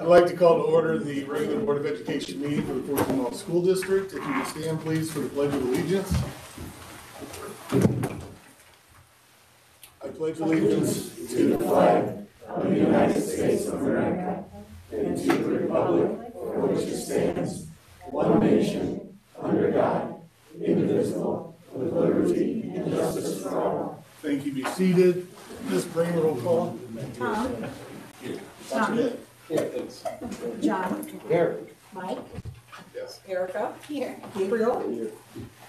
I'd like to call to order the regular Board of Education meeting for the Fort Zumwalt School District. If you would stand, please, for the Pledge of Allegiance. I pledge allegiance to the flag of the United States of America and to the republic for which it stands, one nation, under God, indivisible, with liberty and justice for all. Thank you. Be seated. Ms. Bramer will call. Tom? Tommy? John? Here. Mike? Yes. Erica? Here. Gabriel?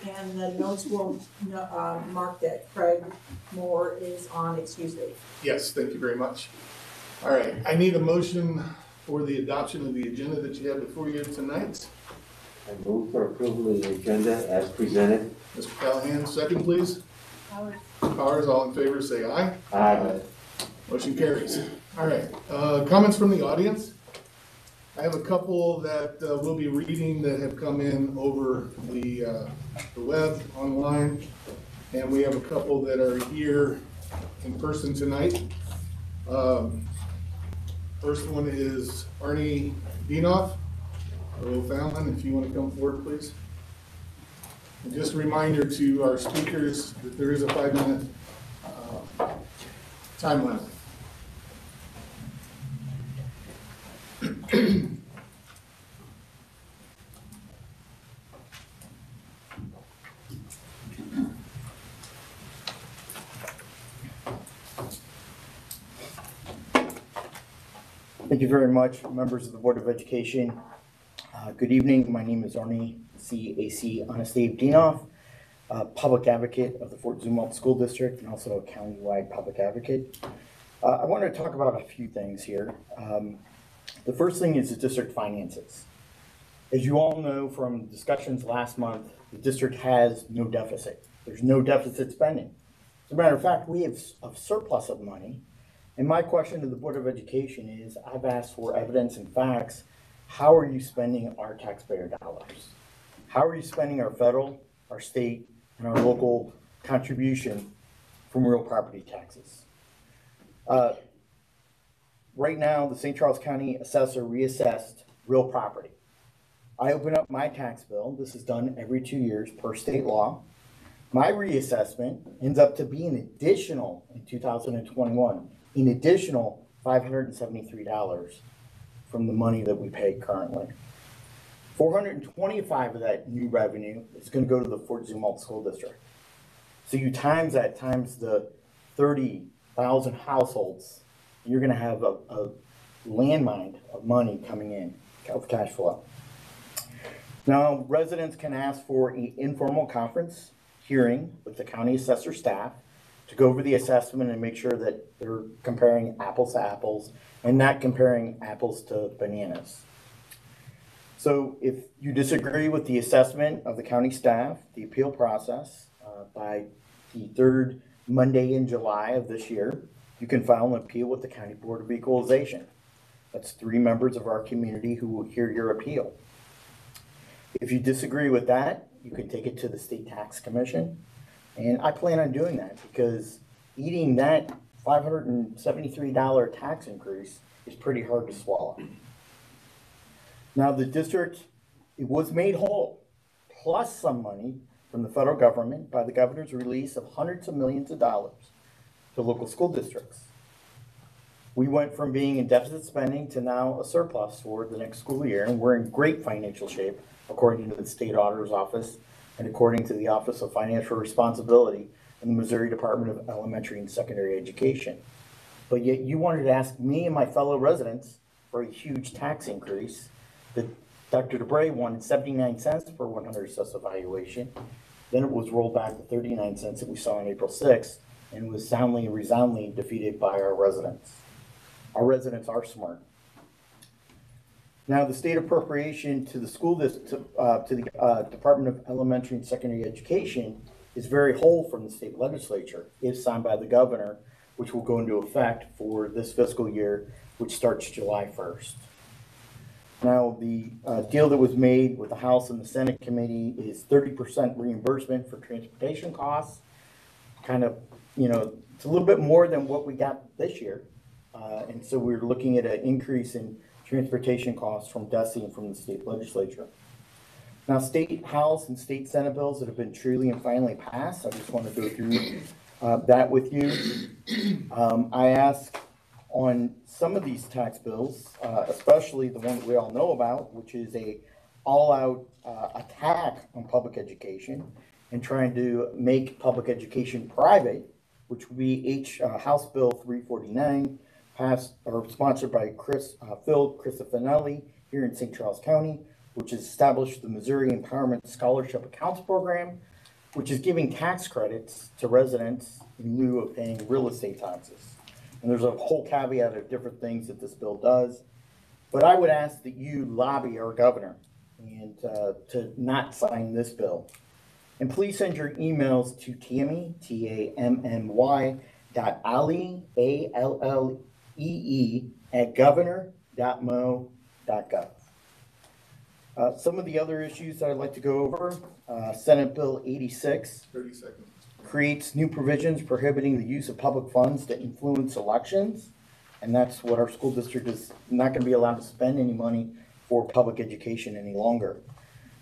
And the notes will, no- uh, mark that Craig Moore is on excuse leave. Yes, thank you very much. All right, I need a motion for the adoption of the agenda that you have before you tonight. I move for approval of the agenda as presented. Mr. Callahan, second, please. Powers, all in favor, say aye. Aye. Motion carries. All right, uh, comments from the audience? I have a couple that uh, we'll be reading that have come in over the, uh, the web, online. And we have a couple that are here in person tonight. Um, First one is Arnie Dinoff, Earl Fallon, if you want to come forward, please. And just a reminder to our speakers that there is a five-minute uh, time limit. Thank you very much, members of the Board of Education. Uh, Good evening, my name is Arnie CAC Anastave Dinoff, uh, Public Advocate of the Fort Zumwalt School District and also a countywide public advocate. Uh, I wanted to talk about a few things here. Um, The first thing is the district finances. As you all know from discussions last month, the district has no deficit. There's no deficit spending. As a matter of fact, we have a surplus of money and my question to the Board of Education is, I've asked for evidence and facts. How are you spending our taxpayer dollars? How are you spending our federal, our state, and our local contribution from real property taxes? Uh, Right now, the St. Charles County assessor reassessed real property. I open up my tax bill, this is done every two years per state law. My reassessment ends up to be an additional in two thousand and twenty-one, an additional five hundred and seventy-three dollars from the money that we pay currently. Four hundred and twenty-five of that new revenue is gonna go to the Fort Zumwalt School District. So you times that times the thirty thousand households, you're gonna have a, a landmine of money coming in, of cash flow. Now, residents can ask for an informal conference hearing with the county assessor staff to go over the assessment and make sure that they're comparing apples to apples and not comparing apples to bananas. So if you disagree with the assessment of the county staff, the appeal process, uh, by the third Monday in July of this year, you can file an appeal with the County Board of Equalization. That's three members of our community who will hear your appeal. If you disagree with that, you can take it to the State Tax Commission. And I plan on doing that because eating that five hundred and seventy-three dollar tax increase is pretty hard to swallow. Now, the district, it was made whole, plus some money from the federal government by the governor's release of hundreds of millions of dollars to local school districts. We went from being in deficit spending to now a surplus for the next school year, and we're in great financial shape, according to the state auditor's office and according to the Office of Financial Responsibility in the Missouri Department of Elementary and Secondary Education. But yet you wanted to ask me and my fellow residents for a huge tax increase that Dr. DuBray wanted seventy-nine cents per one hundred assessed evaluation. Then it was rolled back to thirty-nine cents that we saw on April sixth and was soundly and resoundingly defeated by our residents. Our residents are smart. Now, the state appropriation to the school district, uh, to the, uh, Department of Elementary and Secondary Education is very whole from the state legislature, if signed by the governor, which will go into effect for this fiscal year, which starts July first. Now, the, uh, deal that was made with the House and the Senate committee is thirty percent reimbursement for transportation costs. Kind of, you know, it's a little bit more than what we got this year. Uh, and so we're looking at an increase in transportation costs from DESE and from the state legislature. Now, state House and state Senate bills that have been truly and finally passed, I just want to go through uh, that with you. Um, I ask on some of these tax bills, uh, especially the one that we all know about, which is a all-out uh, attack on public education and trying to make public education private, which would be H, uh, House Bill three forty-nine, passed or sponsored by Chris, uh, Phil Christofanelli here in St. Charles County, which has established the Missouri Empowerment Scholarship Accounts Program, which is giving tax credits to residents in lieu of paying real estate taxes. And there's a whole caveat of different things that this bill does. But I would ask that you lobby our governor and, uh, to not sign this bill. And please send your emails to Tammy, T-A-M-M-Y, dot Allee, A-L-L-E-E, at governor mo gov. Uh, some of the other issues that I'd like to go over, uh, Senate Bill eighty-six Thirty seconds. creates new provisions prohibiting the use of public funds to influence elections. And that's what our school district is not gonna be allowed to spend any money for public education any longer.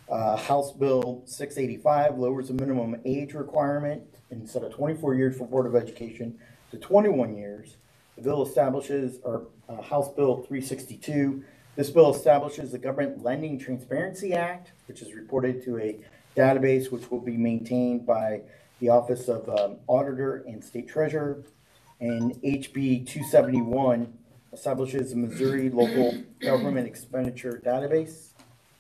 Uh, House Bill six eighty-five lowers the minimum age requirement instead of twenty-four years for Board of Education to twenty-one years. The bill establishes, or, uh, House Bill three sixty-two, this bill establishes the Government Lending Transparency Act, which is reported to a database which will be maintained by the Office of um, Auditor and State Treasurer. And HB two seventy-one establishes the Missouri Local Government Expenditure Database.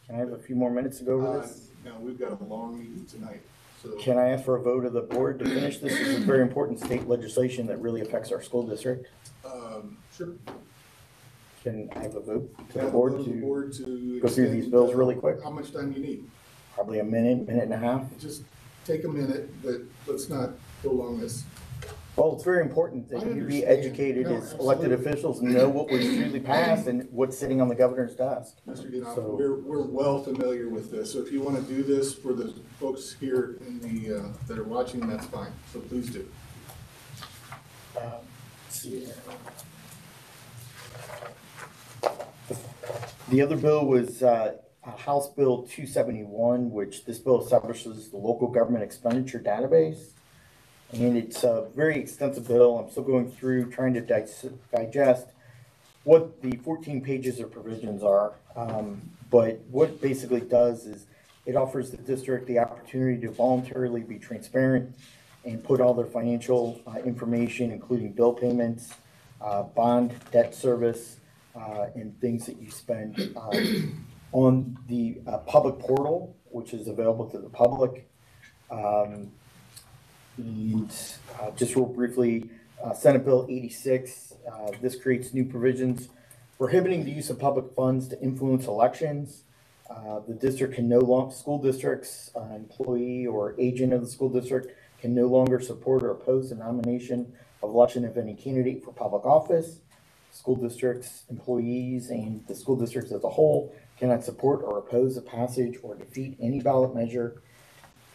Can I have a few more minutes to go over Uh, this? Now, we've got a long meeting tonight, so. Can I ask for a vote of the board to finish this? This is very important state legislation that really affects our school district. Um, sure. Can I have a vote to the board vote of the to, board to go through these extend, bills uh, really quick? How much time do you need? probably a minute, minute and a half? Just take a minute, but let's not prolong this. Well, it's very important that I you be understand. educated No, as elected absolutely. officials, and know what was truly passed and what's sitting on the governor's desk. Mr. Dinoff, So- we're, we're well familiar with this, so if you wanna do this for the folks here in the, uh, that are watching, that's fine, so please do. Um, let's see. The other bill was, uh, uh, House Bill two seventy-one, which this bill establishes the local government expenditure database. And it's a very extensive bill. I'm still going through, trying to digest what the fourteen pages of provisions are. Um, but what it basically does is it offers the district the opportunity to voluntarily be transparent and put all their financial, uh, information, including bill payments, uh, bond, debt service, uh, and things that you spend, um, on the, uh, public portal, which is available to the public. Um, and uh, just real briefly, uh, Senate Bill 86, uh, this creates new provisions prohibiting the use of public funds to influence elections. Uh, The district can no longer, school districts, uh, employee or agent of the school district can no longer support or oppose the nomination of election of any candidate for public office. School districts, employees, and the school districts as a whole cannot support or oppose the passage or defeat any ballot measure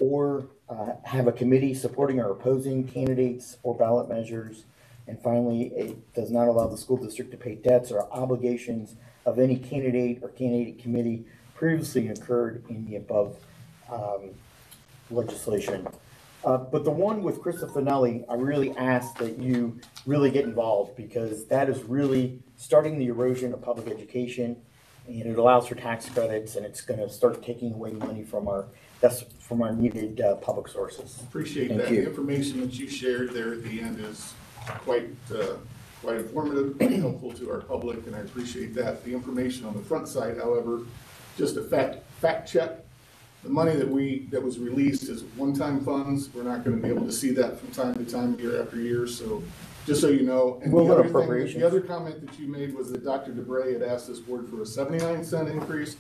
or uh, have a committee supporting or opposing candidates or ballot measures. And finally, it does not allow the school district to pay debts or obligations of any candidate or candidate committee previously incurred in the above um, legislation. Uh, But the one with Christofanelli, I really ask that you really get involved because that is really starting the erosion of public education. And it allows for tax credits and it's gonna start taking away money from our, that's from our needed uh, public sources. Appreciate Thank that. you. The information that you shared there at the end is quite, uh, quite informative, and helpful to our public, and I appreciate that. The information on the front side, however, just a fact, fact check. The money that we, that was released is one-time funds. We're not gonna be able to see that from time to time, year after year, so just so you know. And the We'll let other thing appropriations. The other comment that you made was that Dr. DuBray had asked this board for a seventy-nine cent increase,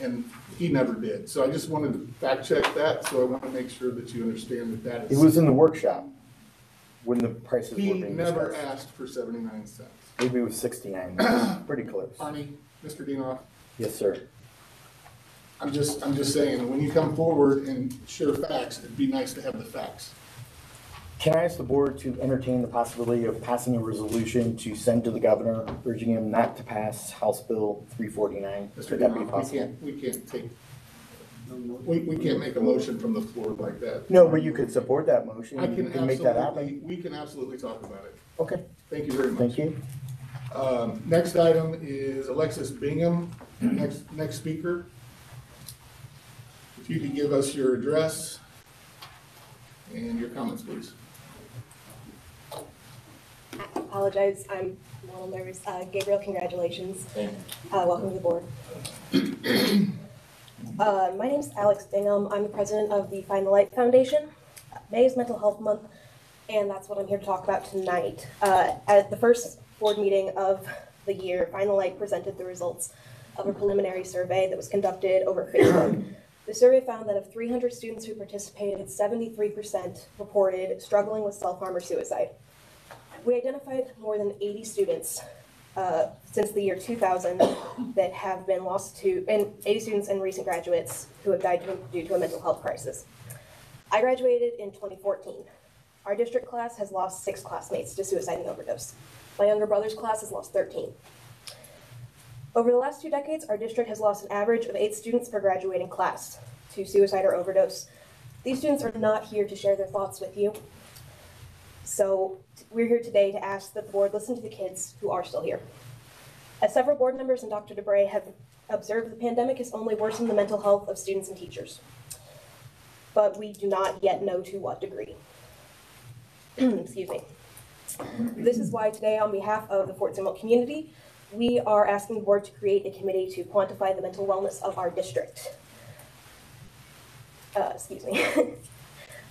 and he never did. So I just wanted to fact check that, so I want to make sure that you understand that that It is. was in the workshop when the prices were He being never discussed. asked for seventy-nine cents. Maybe it was sixty-nine, pretty close. Arnie, Mr. Dinoff, Yes, sir. I'm just, I'm just saying, when you come forward and share facts, it'd be nice to have the facts. Can I ask the board to entertain the possibility of passing a resolution to send to the governor urging him not to pass House Bill three forty-nine? Mr. Would that be we possible? can't, we can't take, we, we can't make a motion from the floor like that. No, but you could support that motion. I You can can make that absolutely, happen. we can absolutely talk about it. Okay, Thank you very much. thank you. Um, next item is Alexis Bingham, next, next speaker. If you could give us your address and your comments, please. Apologize, I'm a little nervous. Uh, Gabriel, congratulations. Thank Uh, welcome to the board. Uh, my is Alex Bingham. I'm the president of the Find the Light Foundation. May is Mental Health Month, and that's what I'm here to talk about tonight. Uh, at the first board meeting of the year, Find the Light presented the results of a preliminary survey that was conducted over Facebook. The survey found that of 300 students who participated, 73% reported struggling with self-harm or suicide. We identified more than 80 students uh, since the year 2000 that have been lost to, and 80 students and recent graduates who have died due to a mental health crisis. I graduated in 2014. Our district class has lost six classmates to suicide and overdose. My younger brother's class has lost 13. Over the last two decades, our district has lost an average of eight students per graduating class to suicide or overdose. These students are not here to share their thoughts with you. So we're here today to ask that the board listen to the kids who are still here. As several board members and Dr. DuBray have observed, the pandemic has only worsened the mental health of students and teachers. But we do not yet know to what degree. Excuse me. This is why today, on behalf of the Fort Zumwalt community, we are asking the board to create a committee to quantify the mental wellness of our district. Uh, excuse me.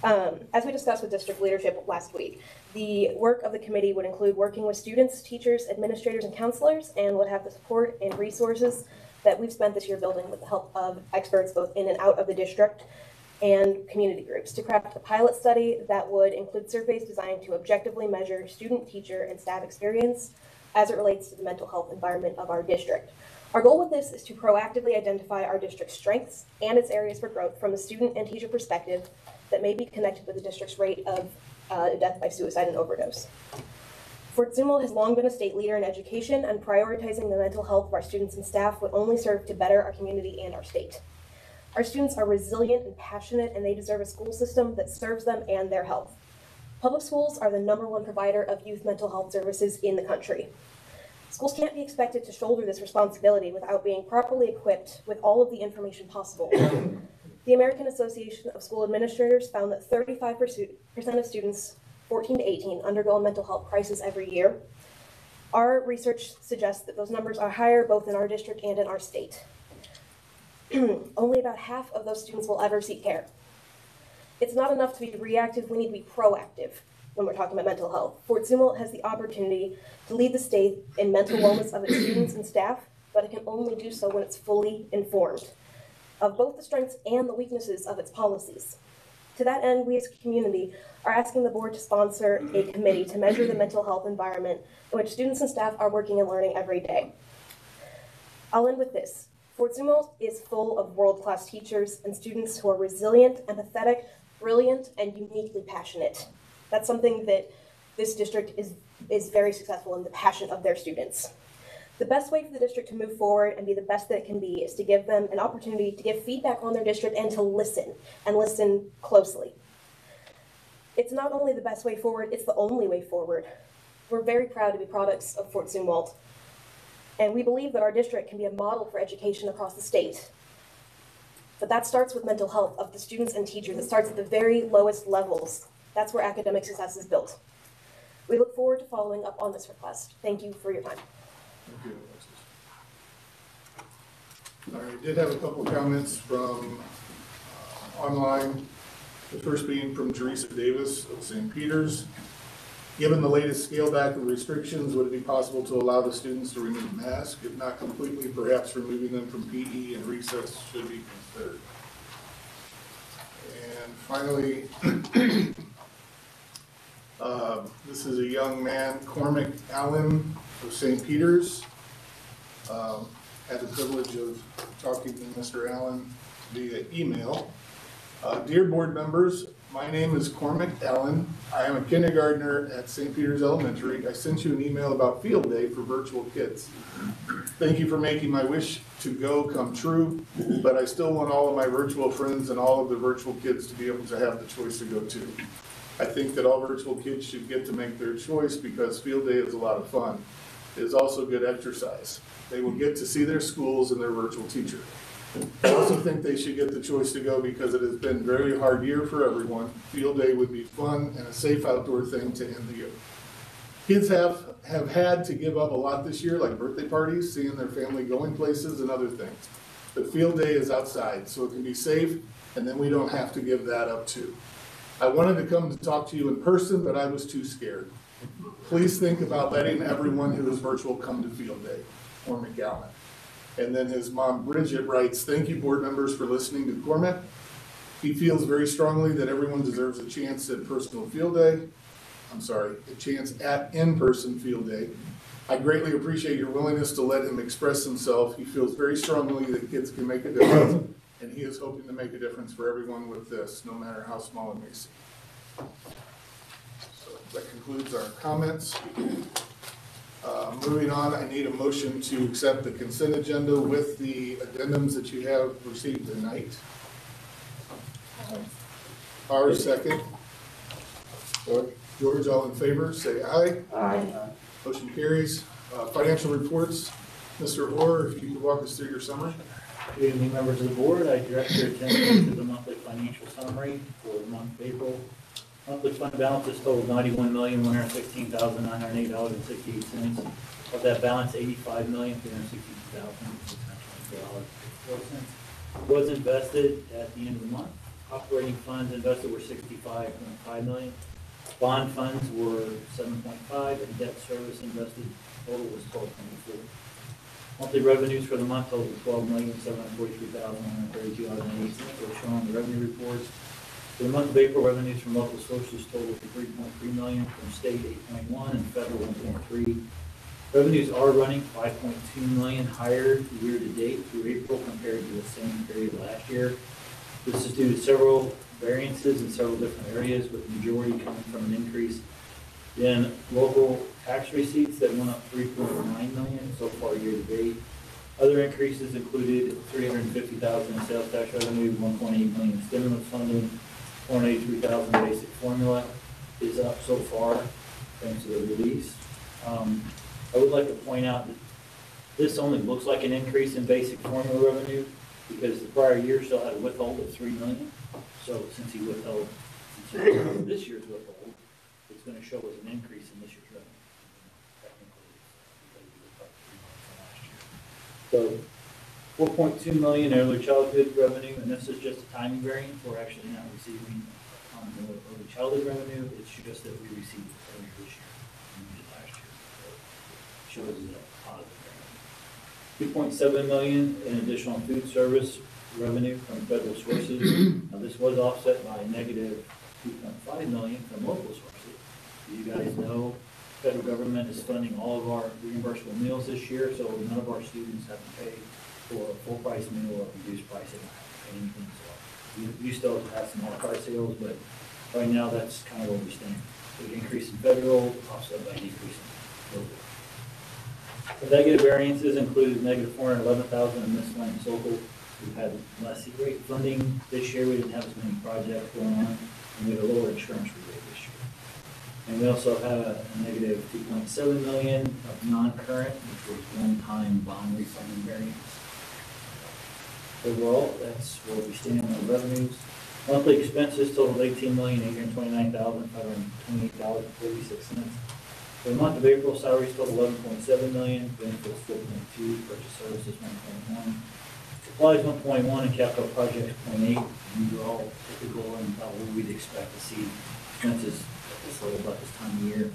Um, as we discussed with district leadership last week, the work of the committee would include working with students, teachers, administrators, and counselors, and would have the support and resources that we've spent this year building with the help of experts both in and out of the district and community groups to craft a pilot study that would include surveys designed to objectively measure student, teacher, and staff experience as it relates to the mental health environment of our district. Our goal with this is to proactively identify our district's strengths and its areas for growth from a student and teacher perspective that may be connected with the district's rate of uh, death by suicide and overdose. Fort Zumwalt has long been a state leader in education, and prioritizing the mental health of our students and staff would only serve to better our community and our state. Our students are resilient and passionate, and they deserve a school system that serves them and their health. Public schools are the number one provider of youth mental health services in the country. Schools can't be expected to shoulder this responsibility without being properly equipped with all of the information possible. The American Association of School Administrators found that 35% of students 14 to 18 undergo a mental health crisis every year. Our research suggests that those numbers are higher both in our district and in our state. Only about half of those students will ever seek care. It's not enough to be reactive, we need to be proactive when we're talking about mental health. Fort Zumwalt has the opportunity to lead the state in mental wellness of its students and staff, but it can only do so when it's fully informed of both the strengths and the weaknesses of its policies. To that end, we as a community are asking the board to sponsor a committee to measure the mental health environment in which students and staff are working and learning every day. I'll end with this. Fort Zumwalt is full of world-class teachers and students who are resilient, empathetic, brilliant, and uniquely passionate. That's something that this district is, is very successful in, the passion of their students. The best way for the district to move forward and be the best that it can be is to give them an opportunity to give feedback on their district and to listen, and listen closely. It's not only the best way forward, it's the only way forward. We're very proud to be products of Fort Zumwalt, and we believe that our district can be a model for education across the state. But that starts with mental health of the students and teachers. It starts at the very lowest levels. That's where academic success is built. We look forward to following up on this request. Thank you for your time. Thank you, Alexis. All right, did have a couple of comments from uh, online. The first being from Teresa Davis of St. Peter's. Given the latest scale back of restrictions, would it be possible to allow the students to remove masks? If not completely, perhaps removing them from PE and recess should be considered. And finally, uh, this is a young man, Cormac Allen of St. Peter's. Um, Had the privilege of talking to Mr. Allen via email. Uh, Dear board members, My name is Cormac Allen. I am a kindergartner at St. Peter's Elementary. I sent you an email about field day for virtual kids. Thank you for making my wish to go come true, but I still want all of my virtual friends and all of the virtual kids to be able to have the choice to go too. I think that all virtual kids should get to make their choice because field day is a lot of fun. It is also good exercise. They will get to see their schools and their virtual teacher. I also think they should get the choice to go because it has been a very hard year for everyone. Field day would be fun and a safe outdoor thing to end the year. Kids have, have had to give up a lot this year, like birthday parties, seeing their family going places and other things. But field day is outside, so it can be safe, and then we don't have to give that up too. I wanted to come to talk to you in person, but I was too scared. Please think about letting everyone who is virtual come to field day, or McGowan. And then his mom Bridget writes, thank you, board members, for listening to Cormac. He feels very strongly that everyone deserves a chance at personal field day. I'm sorry, a chance at in-person field day. I greatly appreciate your willingness to let him express himself. He feels very strongly that kids can make a difference, and he is hoping to make a difference for everyone with this, no matter how small it may seem. So That concludes our comments. Uh, Moving on, I need a motion to accept the consent agenda with the addendums that you have received tonight. Our second. George, all in favor, say aye. Aye. Motion carries. Uh, Financial reports, Mr. Orr, if you could walk us through your summary. Good evening, members of the board. I direct your attention to the monthly financial summary for the month of April. Monthly fund balances totaled ninety-one million, one hundred sixteen thousand, nine hundred eight dollars and sixty-eight cents. Of that balance, eighty-five million, three hundred sixty-two thousand, six hundred twenty-four dollars, four cents was invested at the end of the month. Operating funds invested were sixty-five point five million. Bond funds were seven point five, and debt service invested total was twelve point four. Monthly revenues for the month total twelve million, seven hundred forty-three thousand, one hundred thirty-two dollars and eighty cents, were shown on the revenue reports. For the month of April, revenues from local sources totaled 3.3 million, from state eight point one, and federal one point three. Revenues are running five point two million higher year to date through April compared to the same period last year. This is due to several variances in several different areas, with the majority coming from an increase in local tax receipts that went up three point nine million so far year to date. Other increases included three hundred and fifty thousand in sales tax revenue, one point eight million in stimulus funding, four hundred eighty-three thousand basic formula is up so far, thanks to the release. Um, I would like to point out that this only looks like an increase in basic formula revenue, because the prior year still had a withhold of three million. So since he withheld, since he withheld this year's withhold, it's gonna show as an increase in this year's revenue. Technically, it's because we withheld three million from last year. So, four point two million early childhood revenue, and this is just a timing variance, we're actually not receiving um, the early childhood revenue, it's just that we received it earlier this year, than we did last year. So, Shows a positive variance. Two point seven million in additional food service revenue from federal sources. Now, this was offset by negative two point five million from local sources. You guys know, federal government is funding all of our reimbursable meals this year, so none of our students have to pay for a full price meal or reduced price, they anything, so. You, you still have some off price sales, but right now, that's kind of where we stand. Big increase in federal, offset by decrease in local. The negative variances include negative four hundred eleven thousand in miscellaneous local. We've had less E-rate funding this year, we didn't have as many projects going on, and we had a lower insurance year. And we also had a negative two point seven million of non-current, which was one-time bond refunding variance. Overall, that's where we stand on revenues. Monthly expenses totaled eighteen million, eight hundred twenty-nine thousand, five hundred twenty-eight dollars and forty-six cents. For the month of April, salaries totaled eleven point seven million, benefits four point two, purchase services one point one, supplies one point one, and capital projects 0.8. These are all typical and about what we'd expect to see expenses about this time of year.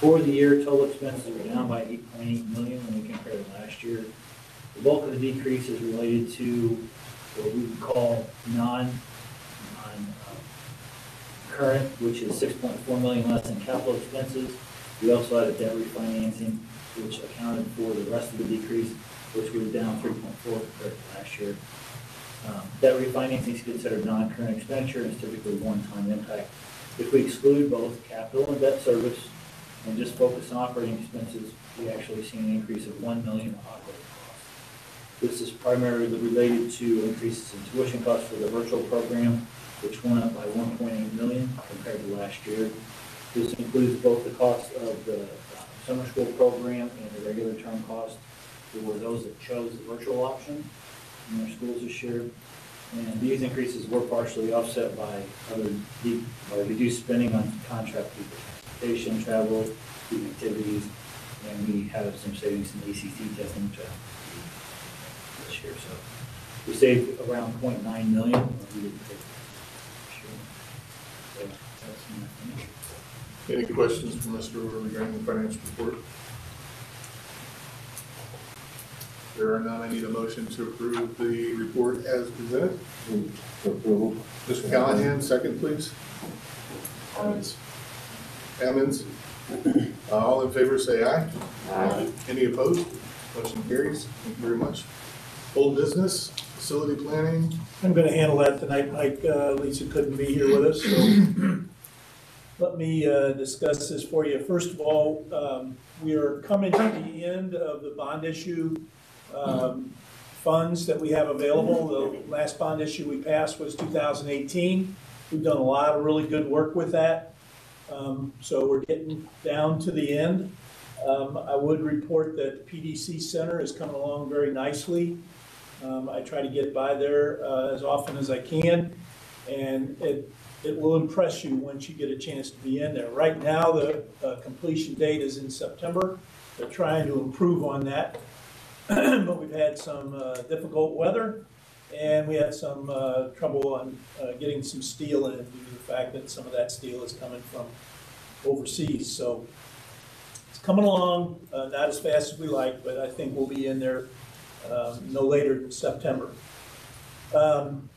For the year, total expenses were down by eight point eight million when we compare to last year. The bulk of the decrease is related to what we would call non, non, uh, current, which is six point four million less in capital expenses. We also had a debt refinancing, which accounted for the rest of the decrease, which was down three point four compared to last year. Um, Debt refinancing is considered non-current expenditure and is typically one-time impact. If we exclude both capital and debt service and just focus on operating expenses, we actually see an increase of one million in operating costs. This is primarily related to increases in tuition costs for the virtual program, which went up by one point eight million compared to last year. This includes both the cost of the uh, summer school program and the regular term cost for those that chose the virtual option in their schools this year. And these increases were partially offset by other, by reduced spending on contract people, transportation, travel, student activities, and we have some savings in ACT testing, this year, so we saved around 0.9 million. we didn't. Any questions for Mr. Orr regarding the financial report? There are none. I need a motion to approve the report as presented. Move approval. Mr. Callahan, second, please. Ammons. Ammons. Uh, All in favor, say aye. Aye. Any opposed? Motion carries. Thank you very much. Old business, facility planning. I'm gonna handle that tonight, Mike. Uh, Lisa couldn't be here with us, so let me uh, discuss this for you. First of all, um, we are coming to the end of the bond issue um, funds that we have available. The last bond issue we passed was 2018. We've done a lot of really good work with that. Um, So we're getting down to the end. Um, I would report that the PDC Center is coming along very nicely. Um, I try to get by there, uh, as often as I can, and it, it will impress you once you get a chance to be in there. Right now, the, uh, completion date is in September. They're trying to improve on that. But we've had some, uh, difficult weather, and we had some, uh, trouble on, uh, getting some steel in due to the fact that some of that steel is coming from overseas, so it's coming along, uh, not as fast as we like, but I think we'll be in there um, no later than September. Um,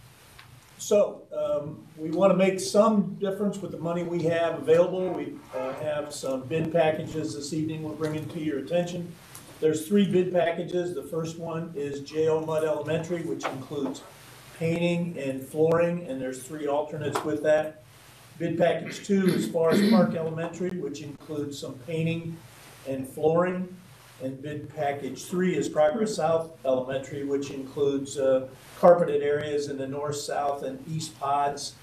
So, um, we want to make some difference with the money we have available. We uh, have some bid packages this evening we're bringing to your attention. There's three bid packages. The first one is J.L. Mudd Elementary, which includes painting and flooring, and there's three alternates with that. Bid package two is Forest Park Elementary, which includes some painting and flooring. And bid package three is Progress South Elementary, which includes uh, carpeted areas in the north, south, and east pods,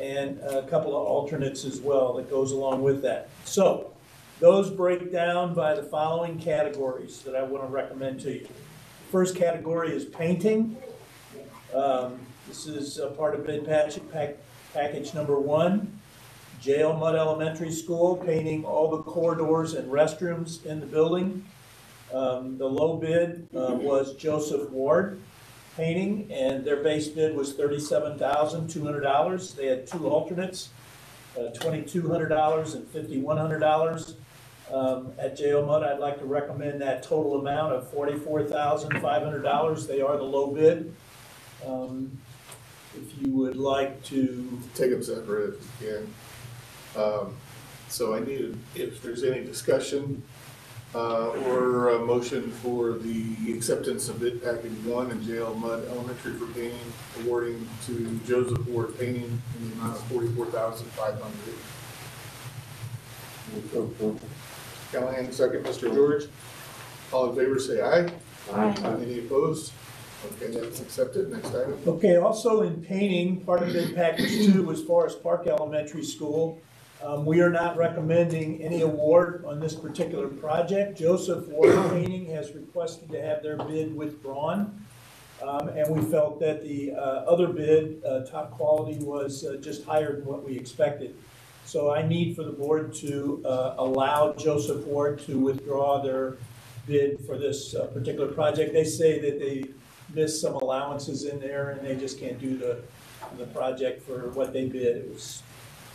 and a couple of alternates as well that goes along with that. So, those break down by the following categories that I want to recommend to you. First category is painting. Um, This is a part of bid patch, pack, package number one. J.L. Mudd Elementary School, painting all the corridors and restrooms in the building. Um, the low bid, uh, was Joseph Ward Painting, and their base bid was thirty-seven thousand, two hundred dollars. They had two alternates, uh, twenty-two hundred dollars and fifty-one hundred dollars. Um, at J.L. Mudd, I'd like to recommend that total amount of forty-four thousand, five hundred dollars. They are the low bid. Um, if you would like to, Take them separate if you can. Um, So I need, if there's any discussion uh, or a motion for the acceptance of bid package one and JL Mudd Elementary for painting, awarding to Joseph Ward Painting in the amount of forty-four thousand five hundred. Move for approval. Callahan, second, Mr. George. All in favor, say aye. Aye. Any opposed? Okay, that's accepted. Next item. Okay, also in painting, part of bid package two was Forest Park Elementary School. Um, we are not recommending any award on this particular project. Joseph Ward Painting has requested to have their bid withdrawn. Um, and we felt that the, uh, other bid, uh, top quality was, uh, just higher than what we expected. So I need for the board to, uh, allow Joseph Ward to withdraw their bid for this, uh, particular project. They say that they missed some allowances in there and they just can't do the, the project for what they bid. It was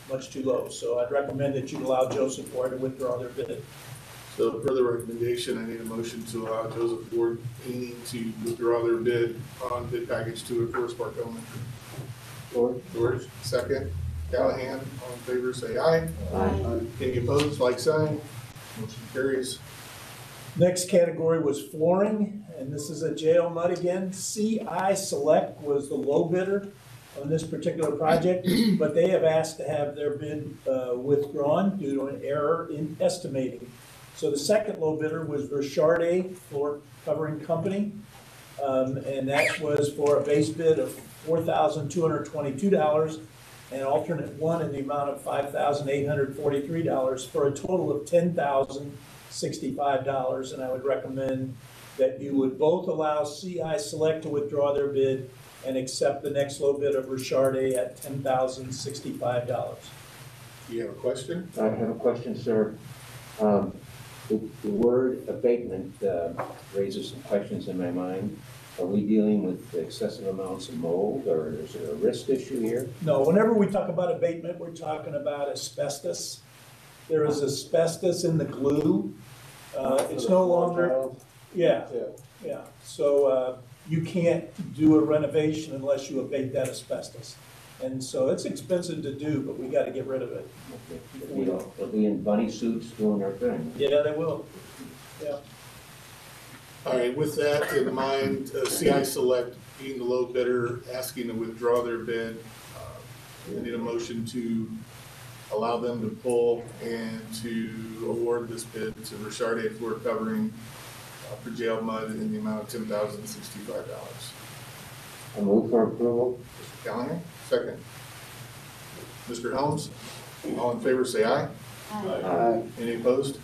much too low. So I'd recommend that you allow Joseph Ward to withdraw their bid. So per the recommendation, I need a motion to allow Joseph Ward Painting to withdraw their bid on bid package two at Forest Park Elementary. George? George, second. Callahan, all in favor, say aye. Aye. Any opposed, like sign. Motion carries. Next category was flooring, and this is a J.L. Mudd again. CI Select was the low bidder on this particular project, but they have asked to have their bid uh, withdrawn due to an error in estimating. So the second low bidder was Richarde Floor Covering Company, um, and that was for a base bid of four thousand two hundred twenty-two dollars and alternate one in the amount of five thousand eight hundred forty-three dollars for a total of ten thousand sixty-five dollars. And I would recommend that you would both allow CI Select to withdraw their bid and accept the next low bid of Richarde at ten thousand sixty-five dollars. Do you have a question? I have a question, sir. Um, The the word abatement uh, raises some questions in my mind. Are we dealing with excessive amounts of mold, or is there a risk issue here? No, whenever we talk about abatement, we're talking about asbestos. There is asbestos in the glue. Uh, It's no longer, yeah, yeah. So uh, you can't do a renovation unless you abate that asbestos. And so it's expensive to do, but we got to get rid of it. Okay. They'll be- They'll be in bunny suits doing their thing. Yeah, they will. Yeah. All right, with that in mind, uh, CI Select being the low bidder, asking to withdraw their bid. uh, I need a motion to allow them to pull and to award this bid to Richarde Floor Covering uh, for J.L. Mudd in the amount of ten thousand sixty-five dollars. I move for approval. Mr. Callahan, second. Mr. Helms, all in favor, say aye. Aye. Any opposed?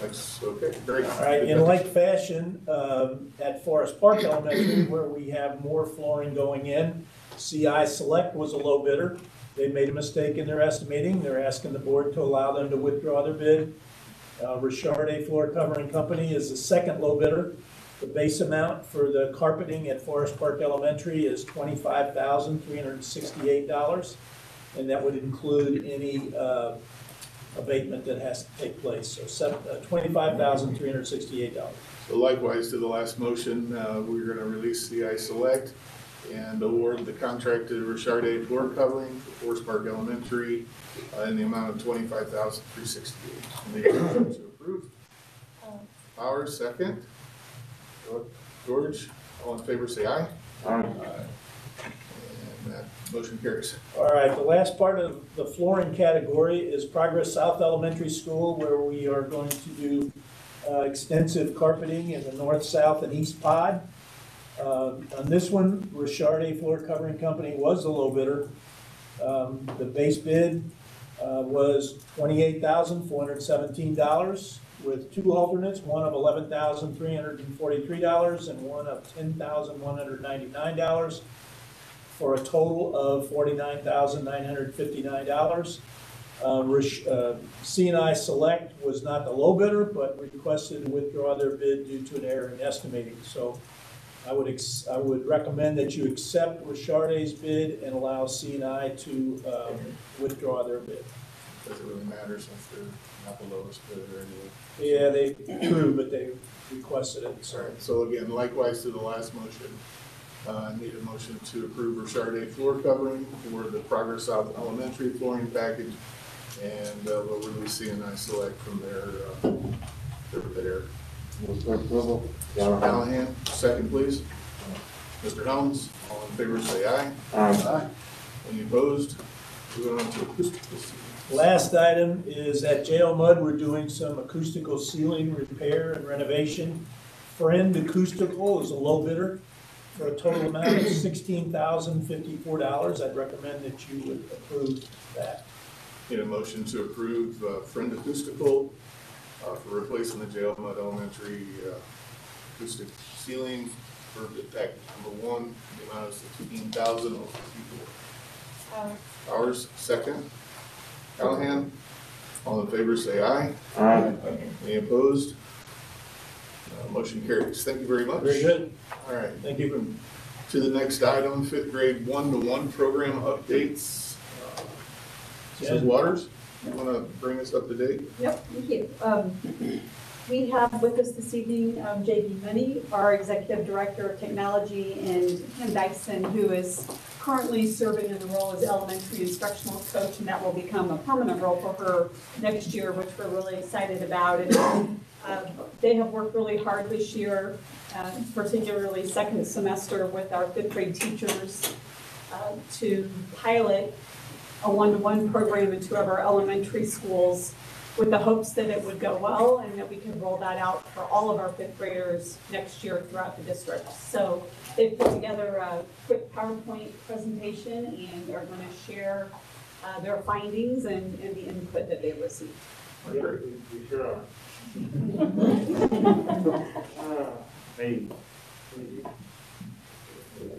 That's, okay, great. All right, in like fashion, um, at Forest Park Elementary, where we have more flooring going in, CI Select was a low bidder. They made a mistake in their estimating. They're asking the board to allow them to withdraw their bid. Uh, Richarde Floor Covering Company is the second low bidder. The base amount for the carpeting at Forest Park Elementary is twenty-five thousand, three hundred and sixty-eight dollars. And that would include any, uh, abatement that has to take place, so seven, uh, twenty-five thousand, three hundred and sixty-eight dollars. So likewise to the last motion, uh, we're gonna release the CI Select and award the contract to Richarde floor covering for Forest Park Elementary uh, in the amount of twenty-five thousand three sixty-eight. Need a motion to approve? Powers, second. George, all in favor, say aye. Aye. And that motion carries. All right, the last part of the flooring category is Progress South Elementary School, where we are going to do uh, extensive carpeting in the north, south, and east pod. Um, On this one, Richarde Floor Covering Company was the low bidder. Um, The base bid uh, was twenty-eight thousand, four hundred seventeen dollars, with two alternates, one of eleven thousand, three hundred and forty-three dollars, and one of ten thousand, one hundred ninety-nine dollars for a total of forty-nine thousand nine hundred fifty-nine dollars. Uh, CNI Select was not the low bidder, but requested to withdraw their bid due to an error in estimating. So I would, ex- I would recommend that you accept Richarde's bid and allow CNI to um, withdraw their bid. Doesn't really matter since they're not the lowest bidder anyway. Yeah, they, true, but they requested it, All so. right, so again, likewise to the last motion, uh, I need a motion to approve Richarde floor covering for the Progress South Elementary flooring package. And, uh, we'll release CNI Select from their, uh, their bidder. Move for approval. Mr. Callahan, second please. Mr. Helms, all in favor say aye. Aye. Any opposed? Moving on to acoustical. Last item is at J.L. Mudd, we're doing some acoustical ceiling repair and renovation. Friend Acoustical is a low bidder for a total amount of sixteen thousand fifty-four dollars. I'd recommend that you would approve that. Need a motion to approve, uh, Friend Acoustical, uh, for replacing the J.L. Mudd elementary, uh, acoustic ceiling for bid package number one, the amount of sixteen thousand oh fifty-four. Powers, second. Callahan, all in favor, say aye. Aye. Any opposed? Uh, motion carries. Thank you very much. Very good. All right. Thank you. Moving To the next item, fifth grade one-to-one program updates. Uh, Mrs. Waters, you want to bring us up to date? Yep, thank you. Um, We have with us this evening um, JB Money, our Executive Director of Technology, and Kim Dyson, who is currently serving in the role as elementary instructional coach, and that will become a permanent role for her next year, which we're really excited about. And Um, They have worked really hard this year, uh, particularly second semester with our fifth grade teachers uh, to pilot a one-to-one program in two of our elementary schools with the hopes that it would go well and that we can roll that out for all of our fifth graders next year throughout the district. So they put together a quick PowerPoint presentation and are going to share uh, their findings and, and the input that they received. Are. Uh, Maybe.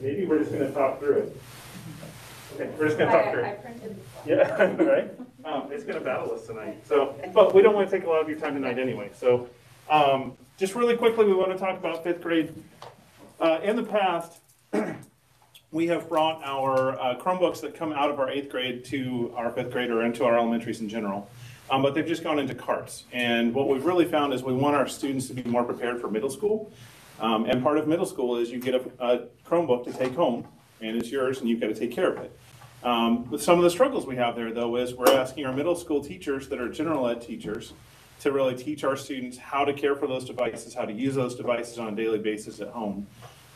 Maybe. We're just gonna talk through it. Okay, we're just gonna talk through it. printed. Yeah, right. Um, it's gonna battle us tonight, so, but we don't wanna take a lot of your time tonight anyway, so, um, just really quickly, we wanna talk about fifth grade. Uh, in the past, we have brought our uh, Chromebooks that come out of our eighth grade to our fifth grade or into our elementaries in general. Um, but they've just gone into carts. And what we've really found is we want our students to be more prepared for middle school. Um, and part of middle school is you get a, a Chromebook to take home, and it's yours, and you've got to take care of it. Um, with some of the struggles we have there, though, is we're asking our middle school teachers that are general ed teachers to really teach our students how to care for those devices, how to use those devices on a daily basis at home.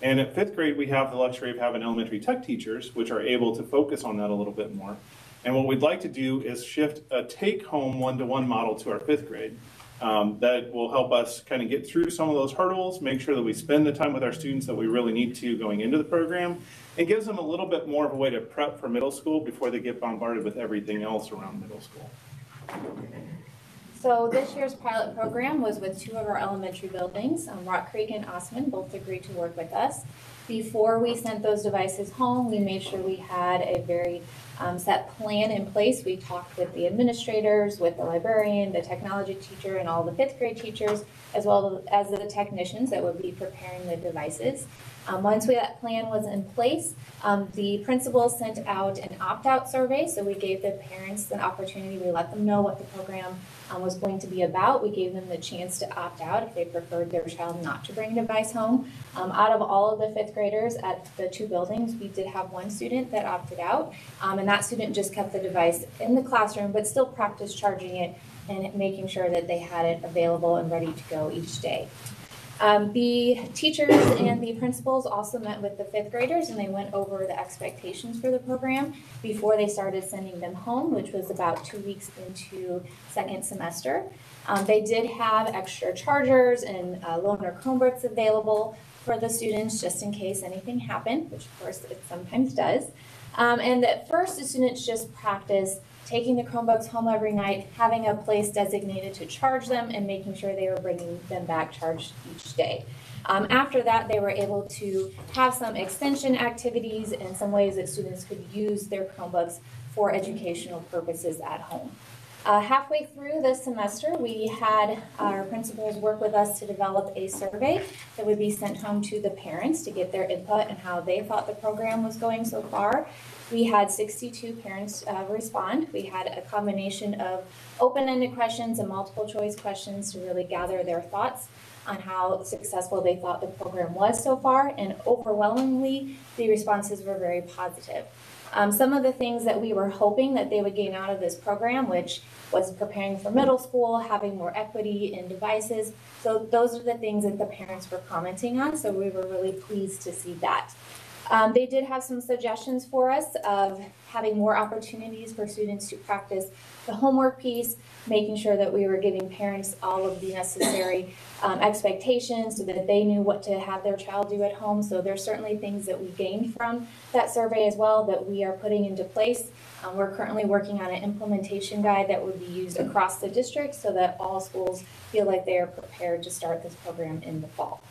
And at fifth grade, we have the luxury of having elementary tech teachers, which are able to focus on that a little bit more. And what we'd like to do is shift a take-home one-to-one model to our fifth grade. Um, that will help us kind of get through some of those hurdles, make sure that we spend the time with our students that we really need to going into the program, and gives them a little bit more of a way to prep for middle school before they get bombarded with everything else around middle school. So this year's pilot program was with two of our elementary buildings, um, Rock Creek and Ostmann, both agreed to work with us. Before we sent those devices home, we made sure we had a very um, set plan in place. We talked with the administrators, with the librarian, the technology teacher, and all the fifth grade teachers, as well as the technicians that would be preparing the devices. Um, once we, that plan was in place, um, the principal sent out an opt-out survey, so we gave the parents an opportunity, we let them know what the program um, was going to be about. We gave them the chance to opt out if they preferred their child not to bring a device home. Um, out of all of the fifth graders at the two buildings, we did have one student that opted out, um, and that student just kept the device in the classroom, but still practiced charging it and making sure that they had it available and ready to go each day. Um, the teachers and the principals also met with the fifth graders and they went over the expectations for the program before they started sending them home, which was about two weeks into second semester. Um, they did have extra chargers and uh, loaner Chromebooks available for the students just in case anything happened, which of course it sometimes does. Um, and at first, the students just practiced taking the Chromebooks home every night, having a place designated to charge them, and making sure they were bringing them back charged each day. Um, after that, they were able to have some extension activities and some ways that students could use their Chromebooks for educational purposes at home. Uh, halfway through this semester, we had our principals work with us to develop a survey that would be sent home to the parents to get their input and how they thought the program was going so far. We had 62 parents uh, respond. We had a combination of open-ended questions and multiple choice questions to really gather their thoughts on how successful they thought the program was so far, and overwhelmingly, the responses were very positive. Um, some of the things that we were hoping that they would gain out of this program, which was preparing for middle school, having more equity in devices. So those are the things that the parents were commenting on, so we were really pleased to see that. Um, they did have some suggestions for us of having more opportunities for students to practice the homework piece, making sure that we were giving parents all of the necessary um, expectations so that they knew what to have their child do at home. So there's certainly things that we gained from that survey as well that we are putting into place. Um, we're currently working on an implementation guide that would be used across the district so that all schools feel like they are prepared to start this program in the fall.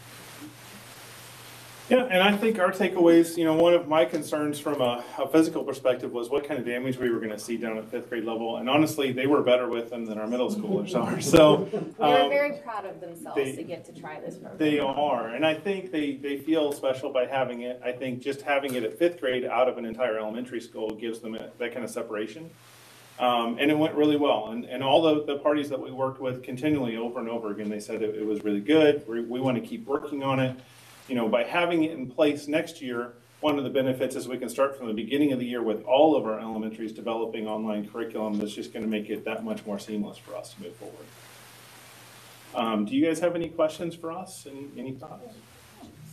Yeah, and I think our takeaways, you know, one of my concerns from a, a physical perspective was what kind of damage we were going to see down at fifth grade level. And honestly, they were better with them than our middle schoolers are. So They're um, very proud of themselves they- to get to try this program. they are, and I think they, they feel special by having it. I think just having it at fifth grade out of an entire elementary school gives them that that kind of separation. Um, and it went really well. And, and all the, the parties that we worked with continually over and over again, they said it, it was really good. We, we want to keep working on it. You know, by having it in place next year, one of the benefits is we can start from the beginning of the year with all of our elementaries developing online curriculum that's just going to make it that much more seamless for us to move forward. Um, do you guys have any questions for us? Any, any thoughts?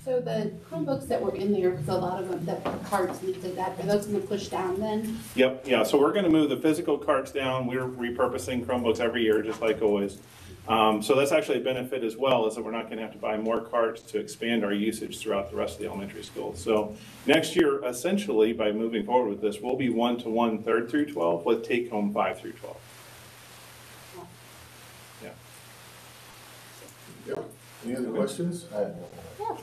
So the Chromebooks that were in there, because a lot of them, the cards needed that, are those gonna push down then? Yep, yeah, so we're gonna move the physical carts down, we're repurposing Chromebooks every year, just like always. Um, so that's actually a benefit as well, is that we're not gonna have to buy more carts to expand our usage throughout the rest of the elementary school. So next year, essentially, by moving forward with this, we'll be one-to-one third through twelve with take-home five through twelve. Yeah. Yeah. Any other questions? I.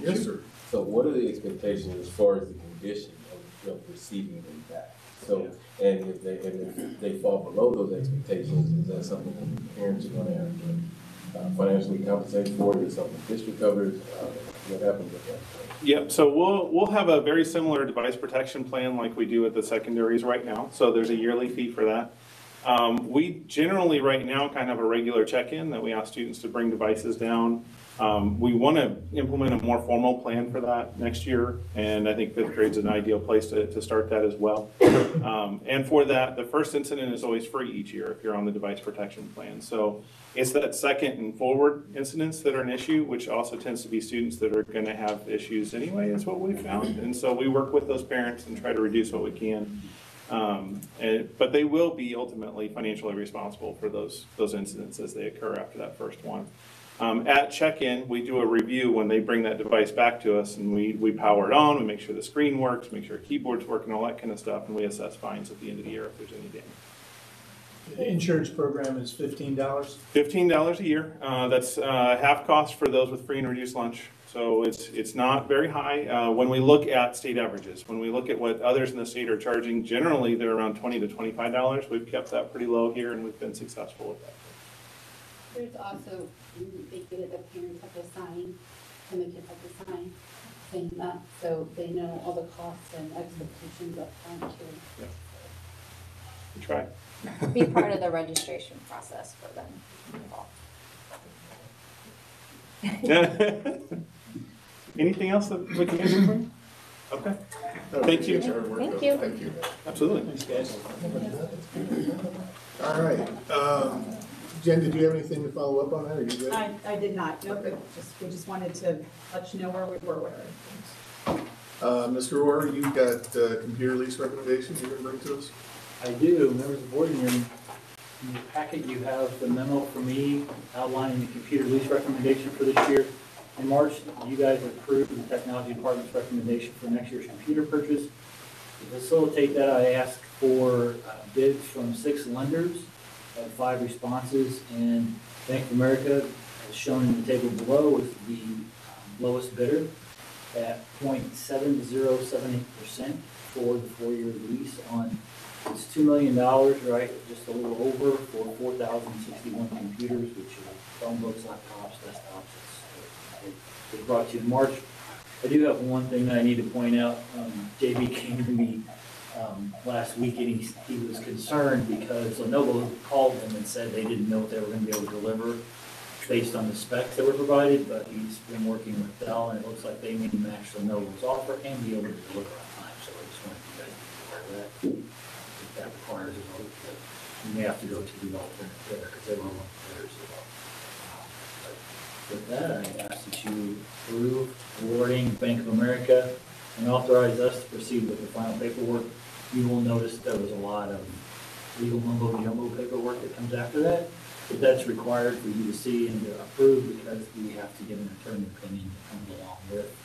Yes, sir. So what are the expectations as far as the condition of, of receiving them back? So, and if they, and if they fall below those expectations, is that something that parents are gonna have to uh, financially compensate for? Is it something the district covers? Uh, What happens with that? Yep, so we'll, we'll have a very similar device protection plan like we do at the secondaries right now. So there's a yearly fee for that. Um, we generally, right now, kind of have a regular check-in that we ask students to bring devices down. Um, we want to implement a more formal plan for that next year, and I think fifth grade is an ideal place to, to start that as well. Um, and for that, the first incident is always free each year if you're on the device protection plan. So it's that second and forward incidents that are an issue, which also tends to be students that are going to have issues anyway, is what we found. And so we work with those parents and try to reduce what we can. Um, and, but they will be ultimately financially responsible for those, those incidents as they occur after that first one. Um, at check-in, we do a review when they bring that device back to us and we, we power it on, we make sure the screen works, make sure keyboard's working, all that kind of stuff, and we assess fines at the end of the year if there's any damage. The insurance program is fifteen dollars. Fifteen dollars a year, uh, that's, uh, half cost for those with free and reduced lunch. So it's, it's not very high, uh, when we look at state averages. When we look at what others in the state are charging, generally they're around twenty to twenty-five dollars. We've kept that pretty low here and we've been successful with that. There's also, they get it, the parents have to sign, and the kids have to sign, saying that, so they know all the costs and expectations up front too. We try. Be part of the registration process for them. Anything else that we can answer for you? Okay, Thank you. Appreciate your hard work, Thank you. Thank you. absolutely. Thanks, guys. All right. Um, Jen, did you have anything to follow up on that, or you good? I, I did not, no, just, we just wanted to let you know where we were with it. Uh, Mr. Orr, you've got, uh, computer lease recommendations you're gonna bring to us? I do, members of the board, in your, in your packet, you have the memo from me outlining the computer lease recommendation for this year. In March, you guys approved the technology department's recommendation for next year's computer purchase. To facilitate that, I asked for uh, bids from six lenders, had five responses, and Bank of America, as shown in the table below, was the um, lowest bidder at 0.7078 percent for the four-year lease on it's two million dollars, right, just a little over for four thousand sixty-one computers, which are Chromebooks, laptops, desktops. It's- it- It brought to you in March. I do have one thing that I need to point out. Um, JB came to me, um, last week and he, he was concerned because Lenovo called him and said they didn't know if they were gonna be able to deliver based on the specs that were provided, but he's been working with Dell and it looks like they may match Lenovo's offer and be able to deliver on time, so I just wanted you guys to be aware of that if that requires a vote, but you may have to go to the alternate bidder, because they were one bidders as well. But With that, I ask that you approve awarding Bank of America and authorize us to proceed with the final paperwork. You will notice there was a lot of legal mumbo jumbo paperwork that comes after that, but that's required for you to see and to approve because we have to get an attorney opinion that comes along with.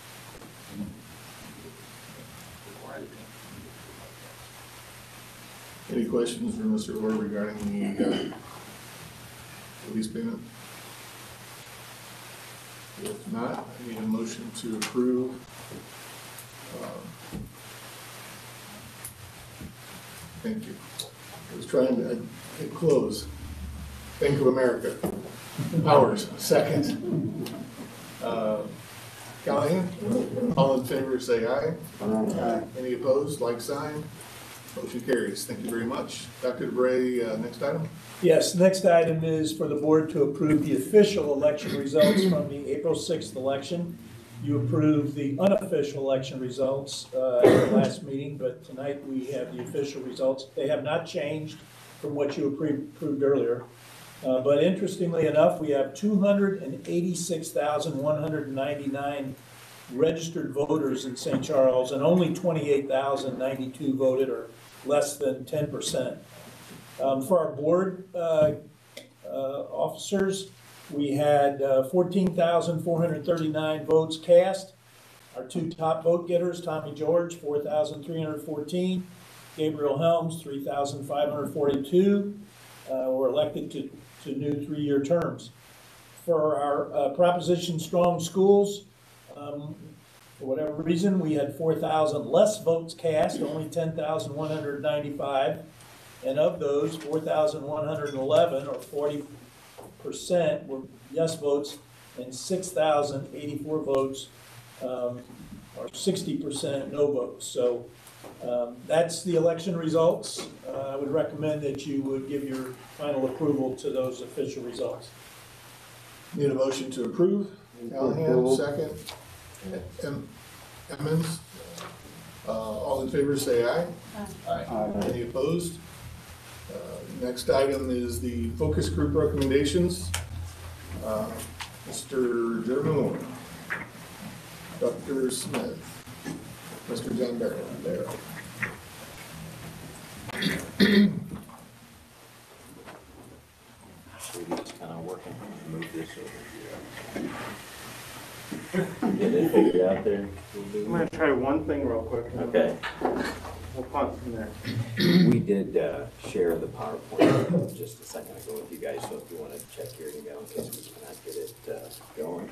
Opinion. Any questions for Mr. Orr regarding the, uh, lease payment? If not, I need a motion to approve. um, Thank you. I was trying to, hit close. Bank of America. Powers, second. Uh, Callahan, all in favor, say aye. Aye. Any opposed, like sign? Motion carries. Thank you very much. Dr. Bray, uh, next item? Yes, next item is for the board to approve the official election results from the April sixth election. You approved the unofficial election results uh, at the last meeting, but tonight we have the official results. They have not changed from what you appro- approved earlier. Uh, But interestingly enough, we have two hundred and eighty-six thousand, one hundred and ninety-nine registered voters in St. Charles, and only twenty-eight thousand ninety-two voted, or less than ten percent. Um, For our board uh, uh, officers, we had uh, fourteen thousand, four hundred and thirty-nine votes cast. Our two top vote getters, Tommy George, four thousand, three hundred and fourteen, Gabriel Helms, three thousand, five hundred and forty-two, uh, were elected to, to new three-year terms. For our uh, Proposition Strong Schools, um, for whatever reason, we had four thousand less votes cast, only ten thousand one hundred ninety-five. And of those, four thousand one hundred and eleven, or forty percent, were yes votes, and six thousand eighty-four votes, um, or sixty percent no votes. So, um, that's the election results. Uh, I would recommend that you would give your final approval to those official results. Need a motion to approve? Callahan, second. Em- Emmons? Uh, all in favor, say aye. Any opposed? Uh, Next item is the focus group recommendations. Uh, Mr. Jeremy Dr. Smith. Mr. John Barrow. Barrow. We're just kind of working, move this over here. Get it figured out there? I'm gonna try one thing real quick. Okay. We did uh, share the PowerPoint just a second ago with you guys, so if you want to check your email in case we cannot get it uh, going.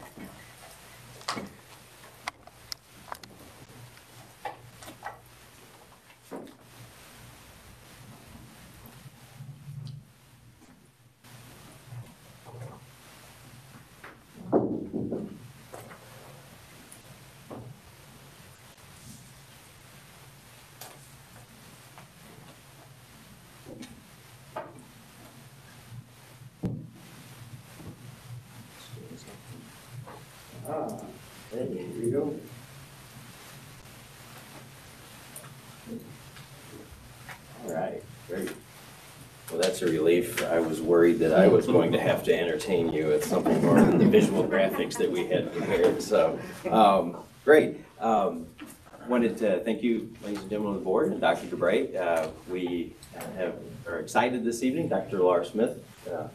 Ah, there you go. All right, great. A relief. I was worried that I was going to have to entertain you with something more than the visual graphics that we had prepared, so, um, great. Um, Wanted to thank you, ladies and gentlemen of the board, and Dr. DuBray. Uh, We have, are excited this evening, Dr. Laura Smith, uh,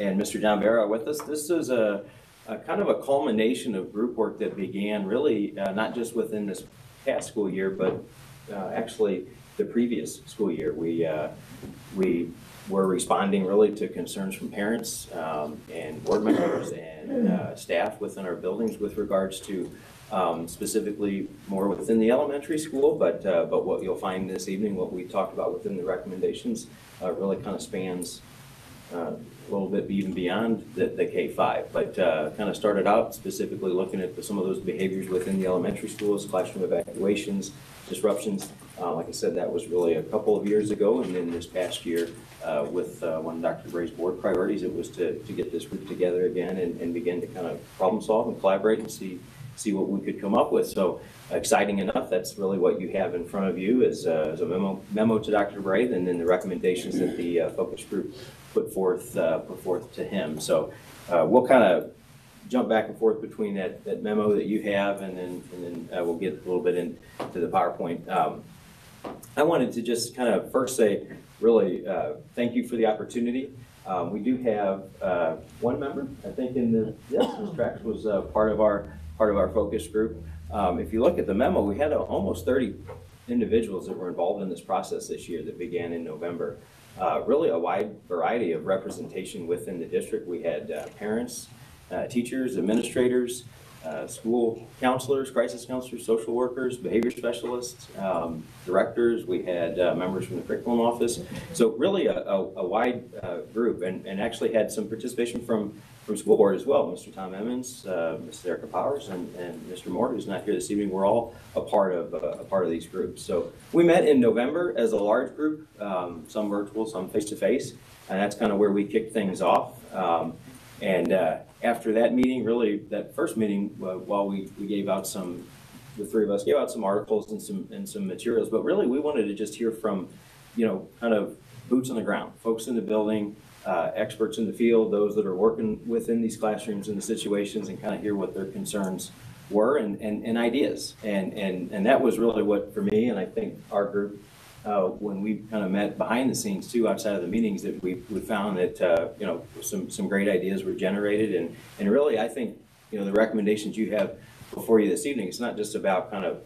and Mr. John Barrow are with us. This is a, a kind of a culmination of group work that began really, uh, not just within this past school year, but uh, actually the previous school year. We, uh, we were responding really to concerns from parents um, and board members and uh, staff within our buildings with regards to um, specifically more within the elementary school, but, uh, but what you'll find this evening, what we talked about within the recommendations, uh, really kind of spans uh, a little bit even beyond the, the K-5, but uh, kind of started out specifically looking at some of those behaviors within the elementary schools, classroom evacuations, disruptions. Uh, Like I said, that was really a couple of years ago, and then this past year, uh, with uh, one of Dr. Bray's board priorities, it was to, to get this group together again and, and begin to kind of problem solve and collaborate and see, see what we could come up with. So exciting enough, that's really what you have in front of you is, uh, a memo, memo to Dr. Bray, and then the recommendations that the uh, focus group put forth, uh, put forth to him. So uh, we'll kind of jump back and forth between that, that memo that you have, and then, and then uh, we'll get a little bit into the PowerPoint. Um, I wanted to just kind of first say, really, uh, thank you for the opportunity. Um, We do have uh, one member, I think in the, yes, Ms. Trax was uh, part of our, part of our focus group. Um, If you look at the memo, we had uh, almost 30 individuals that were involved in this process this year that began in November. Uh, Really a wide variety of representation within the district. We had uh, parents, teachers, administrators, uh, school counselors, crisis counselors, social workers, behavior specialists, um, directors. We had uh, members from the curriculum office. So really a, a, a wide uh, group and, and actually had some participation from, from school board as well. Mr. Tom Emmons, uh. Erica Powers, and, and Mr. Moore, who's not here this evening. We're all a part of, uh, a part of these groups. So we met in November as a large group, um, some virtual, some face-to-face, and that's kind of where we kicked things off. Um, and uh, after that meeting, really, that first meeting, uh, while we, we gave out some, the three of us gave out some articles and some, and some materials, but really, we wanted to just hear from, you know, kind of boots on the ground, folks in the building, uh, experts in the field, those that are working within these classrooms and the situations and kind of hear what their concerns were and, and, and ideas. And, and, and that was really what, for me, and I think our group, uh, when we kind of met behind the scenes too, outside of the meetings, that we, we found that, uh, you know, some, some great ideas were generated. And, and really, I think, you know, the recommendations you have before you this evening, it's not just about kind of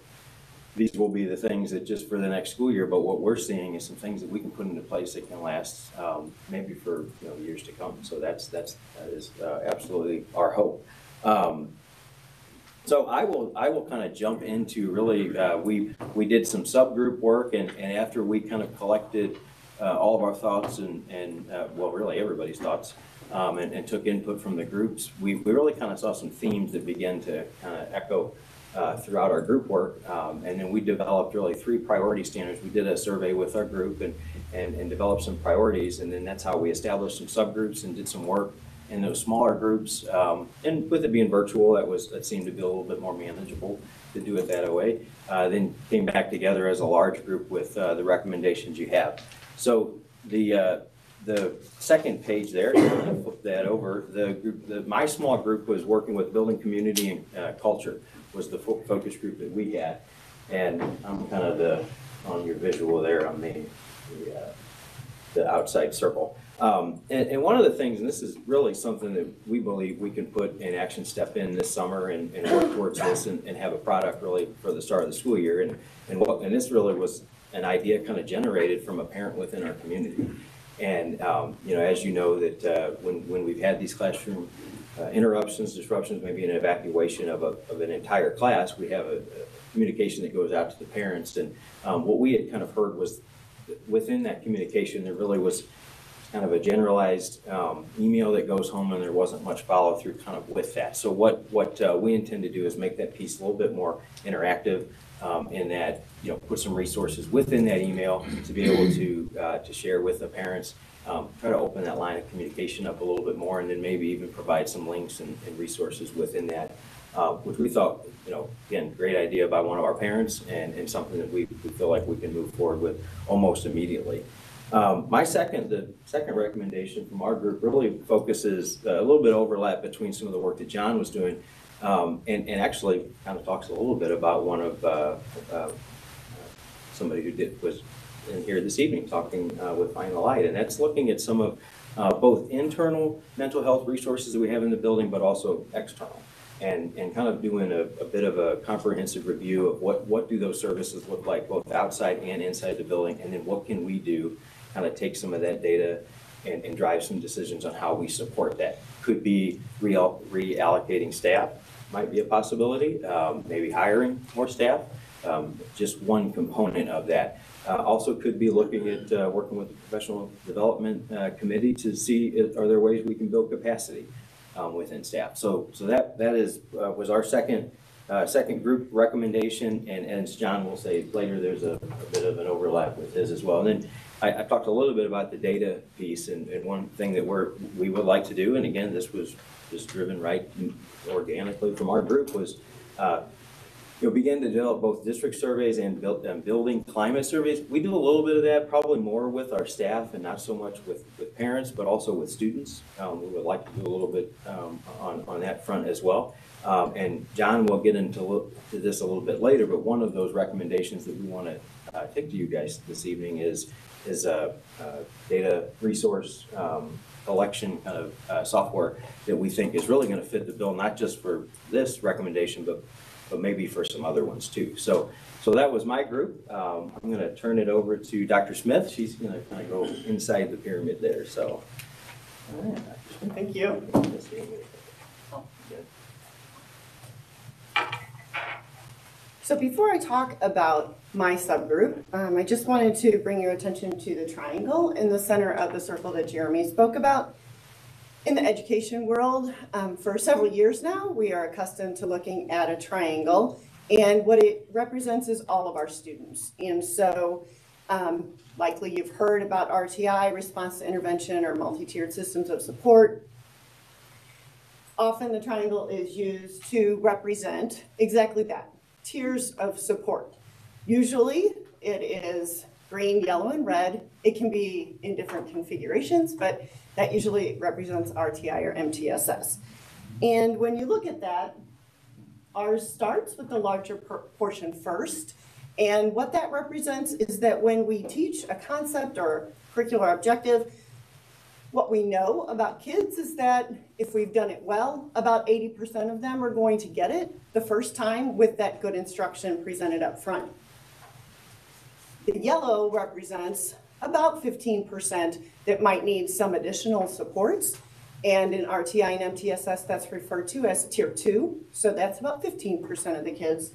these will be the things that just for the next school year, but what we're seeing is some things that we can put into place that can last, um, maybe for, you know, years to come. So that's, that's, that is, uh, absolutely our hope. Um, so I will, I will kind of jump into really, uh, we, we did some subgroup work and, and after we kind of collected, uh, all of our thoughts and, and, uh, well, really everybody's thoughts, um, and, and took input from the groups, we, we really kind of saw some themes that began to kind of echo uh, throughout our group work. Um, and then we developed really three priority standards. We did a survey with our group and, and, and developed some priorities. And then that's how we established some subgroups and did some work in those smaller groups. Um, and with it being virtual, that was that seemed to be a little bit more manageable to do it that way. Uh, then came back together as a large group with uh, the recommendations you have. So the uh, the second page there, flip that over. The group, the my small group was working with building community and uh, culture was the fo- focus group that we had. And I'm kind of the, on your visual there, I'm the, the, uh, the outside circle. Um, and, and one of the things, and this is really something that we believe we can put an action step in this summer and, and work towards this and, and have a product really for the start of the school year. And, and what, and this really was an idea kind of generated from a parent within our community. And, um, you know, as you know, that, uh, when, when we've had these classroom uh, interruptions, disruptions, maybe an evacuation of a, of an entire class, we have a, a communication that goes out to the parents. And um, what we had kind of heard was within that communication, there really was kind of a generalized um, email that goes home and there wasn't much follow through kind of with that. So what, what uh, we intend to do is make that piece a little bit more interactive um, in that, you know, put some resources within that email to be able to, uh, to share with the parents um, try to open that line of communication up a little bit more and then maybe even provide some links and, and resources within that, uh, which we thought, you know, again, great idea by one of our parents and, and something that we, we feel like we can move forward with almost immediately. Um, my second, the second recommendation from our group really focuses uh, a little bit overlap between some of the work that John was doing um, and, and actually kind of talks a little bit about one of uh, uh, somebody who did was in here this evening talking uh, with the Light, and that's looking at some of uh, both internal mental health resources that we have in the building, but also external, and and kind of doing a, a bit of a comprehensive review of what what do those services look like both outside and inside the building, and then what can we do, kind of take some of that data. And, and drive some decisions on how we support that. Could be real, reallocating staff, might be a possibility, um, maybe hiring more staff, um, just one component of that. Uh, also could be looking at, uh, working with the professional development, uh, committee to see if, are there ways we can build capacity, um, within staff. So, so that, that is, uh, was our second, uh, second group recommendation, and, and as John will say later, there's a, a bit of an overlap with his as well. And then I, talked a little bit about the data piece, and, and one thing that we're, we would like to do, and again, this was just driven right organically from our group, was, uh, you begin to develop both district surveys and build, and building climate surveys. We do a little bit of that, probably more with our staff and not so much with, with parents, but also with students. Um, we would like to do a little bit, um, on, on that front as well. Um, and John will get into to this a little bit later, but one of those recommendations that we want to, uh, take to you guys this evening is, is a, a data resource, um, collection kind of, uh, software that we think is really going to fit the bill, not just for this recommendation, but but maybe for some other ones too. So, so that was my group. Um, I'm going to turn it over to Dr. Smith. She's going to kind of go inside the pyramid there. So, all right, Dr. Smith. Thank you. So before I talk about my subgroup, um, I just wanted to bring your attention to the triangle in the center of the circle that Jeremy spoke about. In the education world, um, for several years now, we are accustomed to looking at a triangle, and what it represents is all of our students. And so, um, likely you've heard about RTI, response to intervention, or multi-tiered systems of support. Often the triangle is used to represent exactly that, tiers of support. Usually, it is green, yellow, and red. It can be in different configurations, but that usually represents RTI or MTSS. And when you look at that, ours starts with the larger por- portion first. And what that represents is that when we teach a concept or curricular objective, what we know about kids is that if we've done it well, about 80% of them are going to get it the first time with that good instruction presented up front. The yellow represents about 15% that might need some additional supports. And in RTI and MTSS, that's referred to as tier two. So that's about 15% of the kids.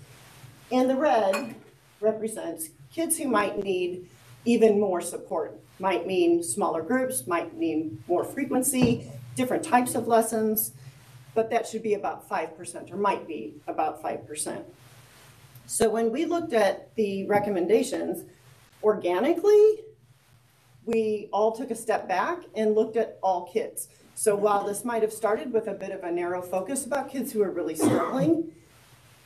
And the red represents kids who might need even more support. Might mean smaller groups, might mean more frequency, different types of lessons, but that should be about 5% or might be about 5%. So when we looked at the recommendations, organically, we all took a step back and looked at all kids. So while this might have started with a bit of a narrow focus about kids who are really struggling,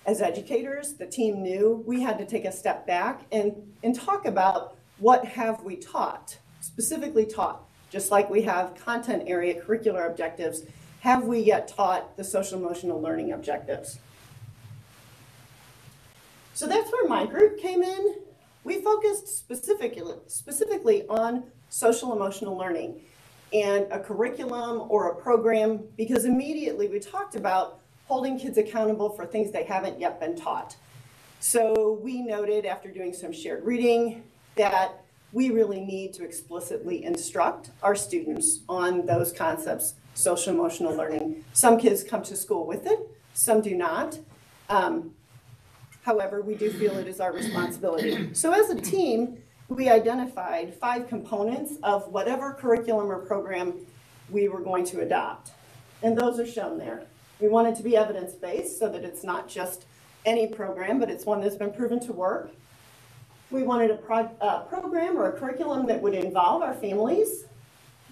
as educators, the team knew we had to take a step back and, and talk about what have we taught, specifically taught, just like we have content area curricular objectives, have we yet taught the social emotional learning objectives? So that's where my group came in. We focused specifically, specifically on social emotional learning and a curriculum or a program because immediately we talked about holding kids accountable for things they haven't yet been taught. So we noted after doing some shared reading that we really need to explicitly instruct our students on those concepts, social emotional learning. Some kids come to school with it, some do not. Um, however, we do feel it is our responsibility. So as a team, we identified five components of whatever curriculum or program we were going to adopt. And those are shown there. We want it to be evidence-based so that it's not just any program, but it's one that's been proven to work. We wanted a pro uh, program or a curriculum that would involve our families.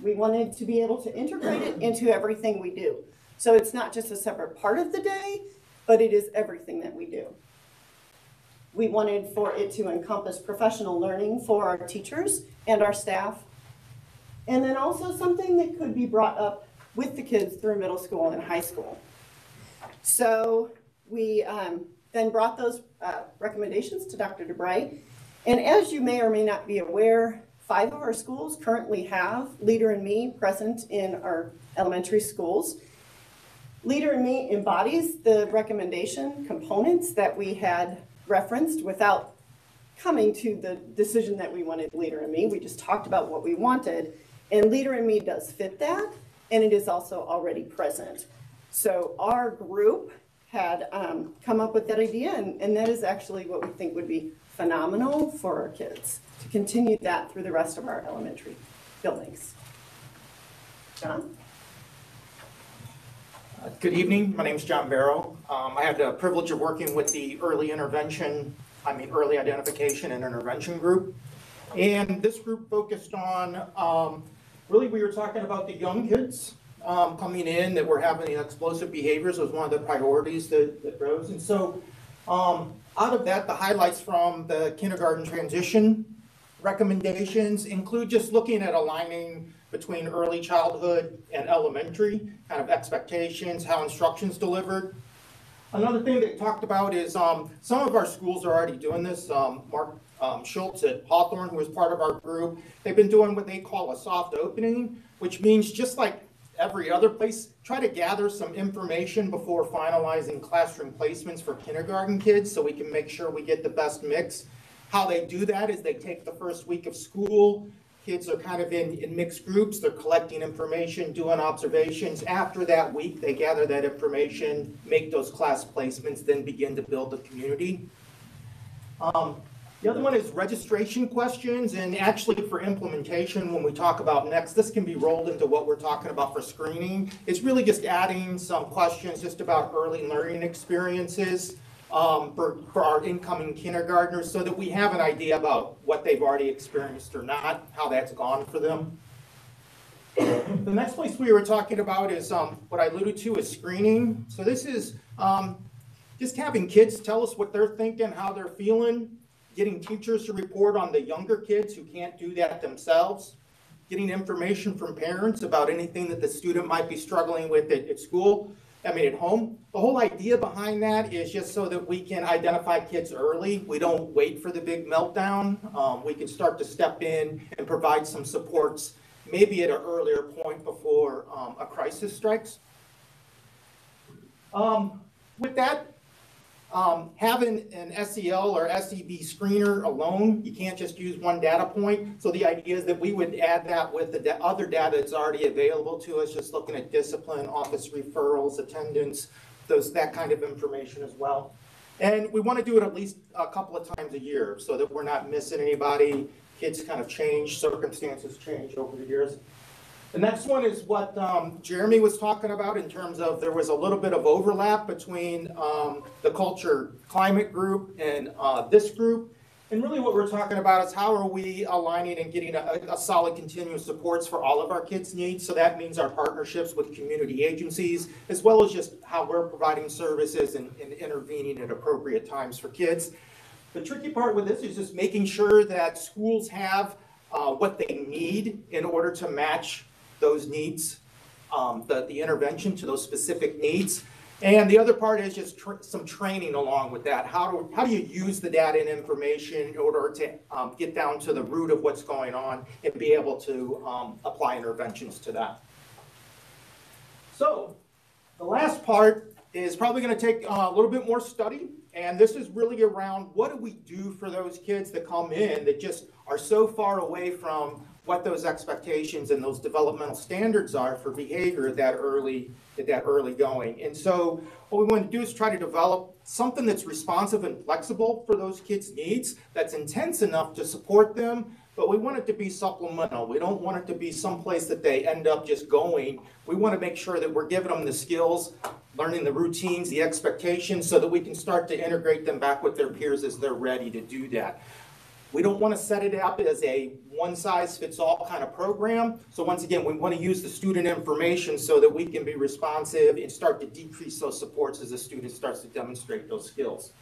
We wanted to be able to integrate it into everything we do. So it's not just a separate part of the day, but it is everything that we do. We wanted for it to encompass professional learning for our teachers and our staff. And then also something that could be brought up with the kids through middle school and high school. So we um, then brought those uh, recommendations to Dr. DuBray. And as you may or may not be aware, five of our schools currently have Leader in Me present in our elementary schools. Leader in Me embodies the recommendation components that we had referenced without coming to the decision that we wanted Leader in Me. We just talked about what we wanted. And Leader in Me does fit that, and it is also already present. So our group had um, come up with that idea, and, and that is actually what we think would be phenomenal for our kids to continue that through the rest of our elementary buildings. John? Uh, Good evening, my name is John Barrow. Um, I had the privilege of working with the early intervention, I mean, early identification and intervention group. And this group focused on, um, really, we were talking about the young kids um, coming in that were having explosive behaviors was one of the priorities that, that rose. And so, um, out of that, the highlights from the kindergarten transition recommendations include just looking at aligning between early childhood and elementary, kind of expectations, how instruction's delivered. Another thing they talked about is um, some of our schools are already doing this. Um, Mark um, Schultz at Hawthorn, who was part of our group, they've been doing what they call a soft opening, which means just like every other place, try to gather some information before finalizing classroom placements for kindergarten kids so we can make sure we get the best mix. How they do that is they take the first week of school, kids are kind of in, in mixed groups, they're collecting information, doing observations. After that week, they gather that information, make those class placements, then begin to build the community. Um, the other one is registration questions, and actually for implementation, when we talk about next, this can be rolled into what we're talking about for screening. It's really just adding some questions just about early learning experiences um, for, for our incoming kindergartners so that we have an idea about what they've already experienced or not, how that's gone for them. The next place we were talking about is um, what I alluded to is screening. So this is um, just having kids tell us what they're thinking, how they're feeling, getting teachers to report on the younger kids who can't do that themselves, getting information from parents about anything that the student might be struggling with at, at school, I mean, at home. The whole idea behind that is just so that we can identify kids early. We don't wait for the big meltdown. Um, we can start to step in and provide some supports, maybe at an earlier point before, um, a crisis strikes. Um, with that, um, having an SEL or SEB screener alone, you can't just use one data point. So the idea is that we would add that with the da- other data that's already available to us, just looking at discipline, office referrals, attendance, those, that kind of information as well. And we want to do it at least a couple of times a year so that we're not missing anybody. Kids kind of change, circumstances change over the years. The next one is what um, Jeremy was talking about in terms of there was a little bit of overlap between um, the culture climate group and uh, this group. And really what we're talking about is how are we aligning and getting a, a solid continuous supports for all of our kids' needs. So that means our partnerships with community agencies, as well as just how we're providing services and, and intervening at appropriate times for kids. The tricky part with this is just making sure that schools have uh, what they need in order to match those needs, um, the, the intervention to those specific needs. And the other part is just tr- some training along with that. How do, how do you use the data and information in order to um, get down to the root of what's going on and be able to um, apply interventions to that? So, the last part is probably going to take uh, a little bit more study. And this is really around what do we do for those kids that come in that just are so far away from what those expectations and those developmental standards are for behavior at that early at that early going. And so what we want to do is try to develop something that's responsive and flexible for those kids' needs, that's intense enough to support them, but we want it to be supplemental. We don't want it to be someplace that they end up just going. We want to make sure that we're giving them the skills, learning the routines, the expectations, so that we can start to integrate them back with their peers as they're ready to do that. We don't want to set it up as a one-size-fits-all kind of program. So once again, we want to use the student information so that we can be responsive and start to decrease those supports as the student starts to demonstrate those skills.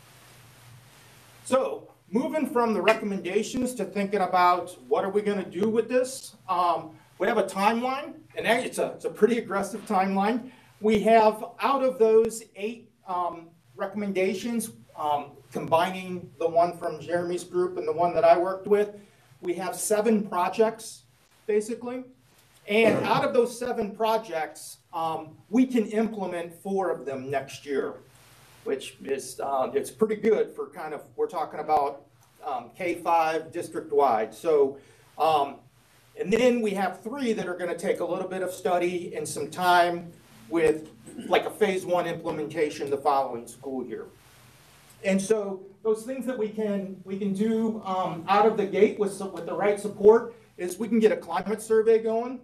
So moving from the recommendations to thinking about what are we going to do with this, um, we have a timeline, and it's a, it's a pretty aggressive timeline. We have out of those eight um, recommendations, um, combining the one from Jeremy's group and the one that I worked with, we have seven projects, basically. And out of those seven projects, um, we can implement four of them next year, which is, uh, it's pretty good for kind of, we're talking about um, K-5 district-wide. So, um, and then we have three that are going to take a little bit of study and some time with like a phase one implementation the following school year. And so those things that we can, we can do um, out of the gate with, some- with the right support is we can get a climate survey going.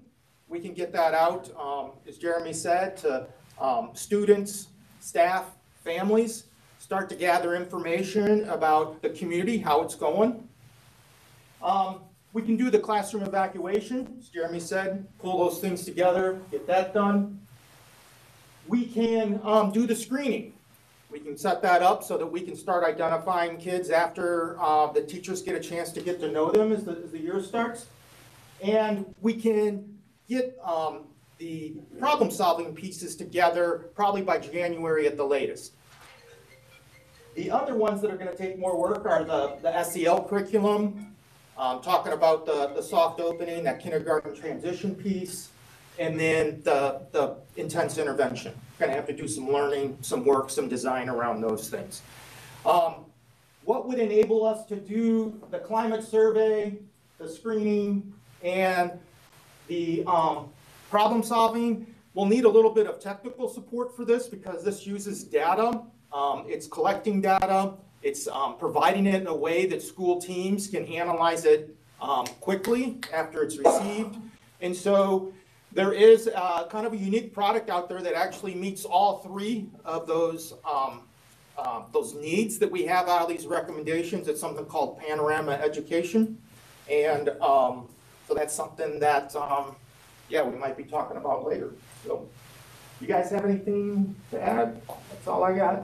We can get that out, um, as Jeremy said, to um, students, staff, families, start to gather information about the community, how it's going. Um, We can do the classroom evacuation, as Jeremy said, pull those things together, get that done. We can um, do the screening. We can set that up so that we can start identifying kids after uh, the teachers get a chance to get to know them as the, as the year starts. And we can get um, the problem-solving pieces together probably by January at the latest. The other ones that are going to take more work are the, the SEL curriculum, um, talking about the, the soft opening, that kindergarten transition piece, and then the, the intense intervention. Gonna have to do some learning, some work, some design around those things. Um, what would enable us to do the climate survey, the screening, and the, um, problem solving? We'll need a little bit of technical support for this because this uses data. Um, it's collecting data, it's, um, providing it in a way that school teams can analyze it, um, quickly after it's received. And so there is uh, kind of a unique product out there that actually meets all three of those, um, uh, those needs that we have out of these recommendations. It's something called Panorama Education. And um, so that's something that, um, yeah, we might be talking about later. So, you guys have anything to add? That's all I got.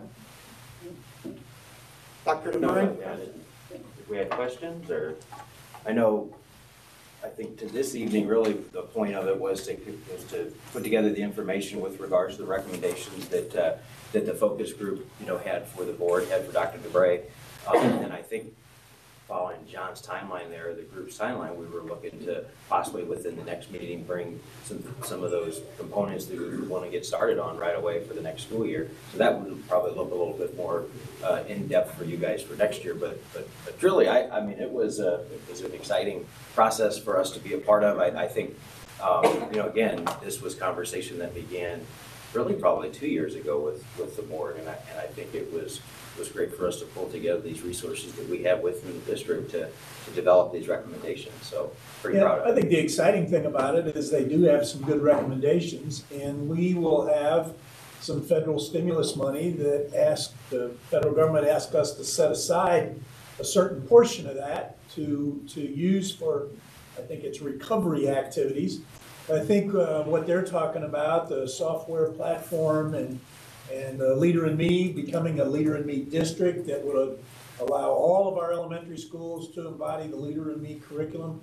Dr. DuBray? we had questions, or, I know, I think to this evening, really, the point of it was to, was to put together the information with regards to the recommendations that, uh, that the focus group, you know, had for the board, had for Dr. DuBray. Um, And I think following John's timeline there, the group's timeline, we were looking to possibly within the next meeting, bring some, some of those components that we want to get started on right away for the next school year. So that would probably look a little bit more uh, in-depth for you guys for next year, but, but, but really, I, I mean, it was a, it was an exciting process for us to be a part of. I, I think, um, you know, again, this was conversation that began really probably two years ago with, with the board, and I, and I think it was, was great for us to pull together these resources that we have within the district to, to develop these recommendations, so pretty Yeah, proud I it. think the exciting thing about it is they do have some good recommendations, and we will have some federal stimulus money that ask, the federal government asked us to set aside a certain portion of that to, to use for, I think it's recovery activities. I think uh, what they're talking about, the software platform and, and uh, Leader in Me, becoming a Leader in Me district that would allow all of our elementary schools to embody the Leader in Me curriculum.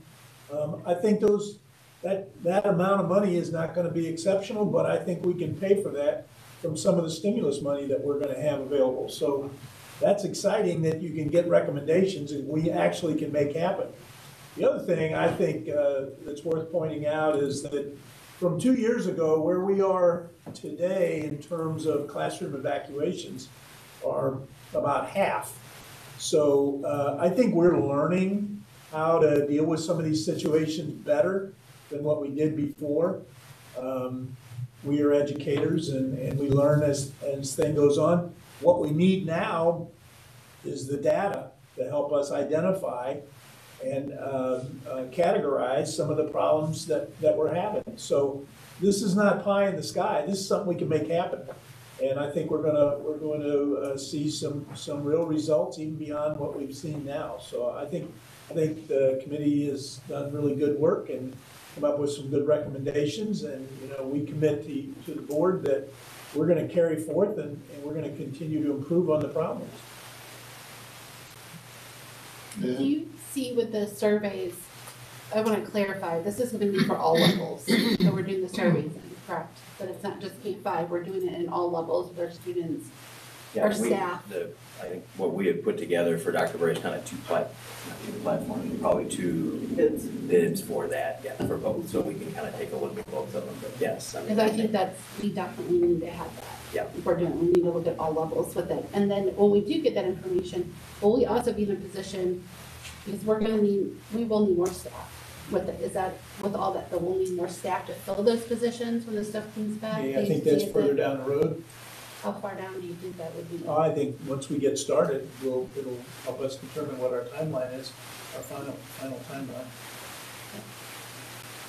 Um, I think those, that, that amount of money is not gonna be exceptional, but I think we can pay for that from some of the stimulus money that we're gonna have available. So that's exciting that you can get recommendations and we actually can make happen. The other thing I think uh, that's worth pointing out is that from two years ago, where we are today in terms of classroom evacuations are about half. So uh, I think we're learning how to deal with some of these situations better than what we did before. Um, We are educators and, and we learn as, as thing goes on. What we need now is the data to help us identify and uh, uh, categorize some of the problems that, that we're having. So this is not pie in the sky, this is something we can make happen. And I think we're gonna, we're going to uh, see some, some real results even beyond what we've seen now. So I think, I think the committee has done really good work and come up with some good recommendations. And, you know, we commit to, to the board that we're gonna carry forth and, and we're gonna continue to improve on the problems. Do you see with the surveys, I want to clarify, this is going to be for all levels, so we're doing the surveys, in, correct? But it's not just K five, we're doing it in all levels with our students, Yeah, our we- staff. the- I think what we had put together for Dr. DuBray is kind of two plat, not two platforms, probably two bids for that, yeah, for both, so we can kind of take a look at both of them, but yes. I mean, Because I think that's, we definitely need to have that. Yeah. If we're doing, we need to look at all levels with it. And then when we do get that information, will we also be in a position, because we're gonna need, we will need more staff with it. Is that, with all that, that we'll need more staff to fill those positions when the stuff comes back? Yeah, I Do you think that's see it further down the road. How far down do you think that would be? I think once we get started, we'll, it'll help us determine what our timeline is, our final, final timeline.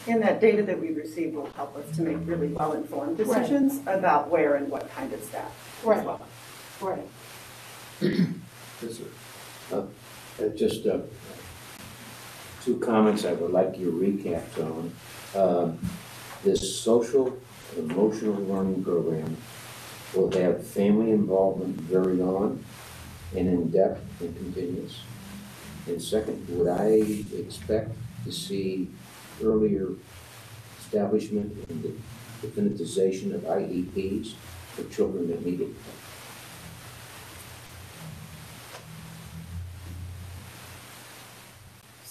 And that data that we receive will help us to make really well-informed decisions about where and what kind of staff as Right. well. Right. Yes, sir. Uh, uh, Just uh, two comments I would like your recap on. Um, This social emotional learning program will have family involvement very on and in-depth and continuous. And second, would I expect to see earlier establishment and the definitization of IEPs for children that need it?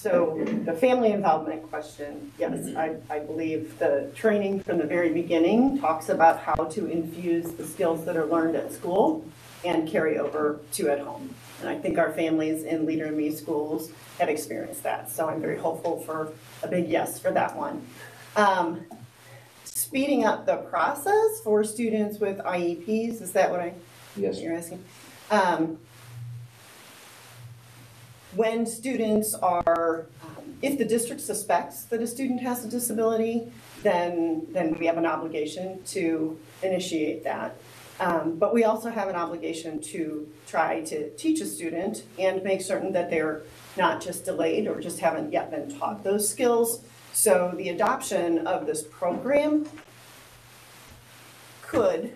So the family involvement question, yes, I, I believe the training from the very beginning talks about how to infuse the skills that are learned at school and carry over to at home. And I think our families in Leader in Me schools have experienced that, so I'm very hopeful for a big yes for that one. Um, Speeding up the process for students with IEPs, is that what I? Yes. You're asking? Um, when students are, um, if the district suspects that a student has a disability, then, then we have an obligation to initiate that. Um, But we also have an obligation to try to teach a student and make certain that they're not just delayed or just haven't yet been taught those skills. So the adoption of this program could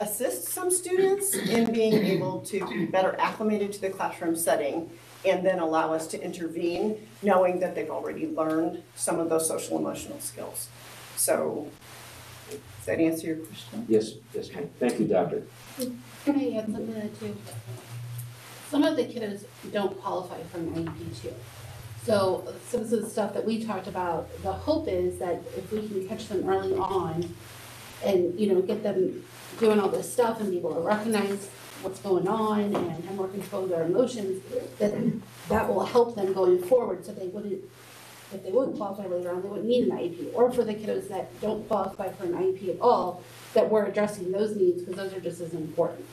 assist some students in being able to be better acclimated to the classroom setting and then allow us to intervene, knowing that they've already learned some of those social emotional skills. So, does that answer your question? Yes, yes, ma'am. Thank you, doctor. Can I add something to that too? Some of the kiddos don't qualify for an IEP too. So some of the stuff that we talked about, the hope is that if we can catch them early on and, you know, get them doing all this stuff and be able to recognize what's going on and have more control of their emotions, that that will help them going forward so they wouldn't, if they wouldn't qualify later on, they wouldn't need an IEP. Or for the kiddos that don't qualify for an IEP at all, that we're addressing those needs because those are just as important.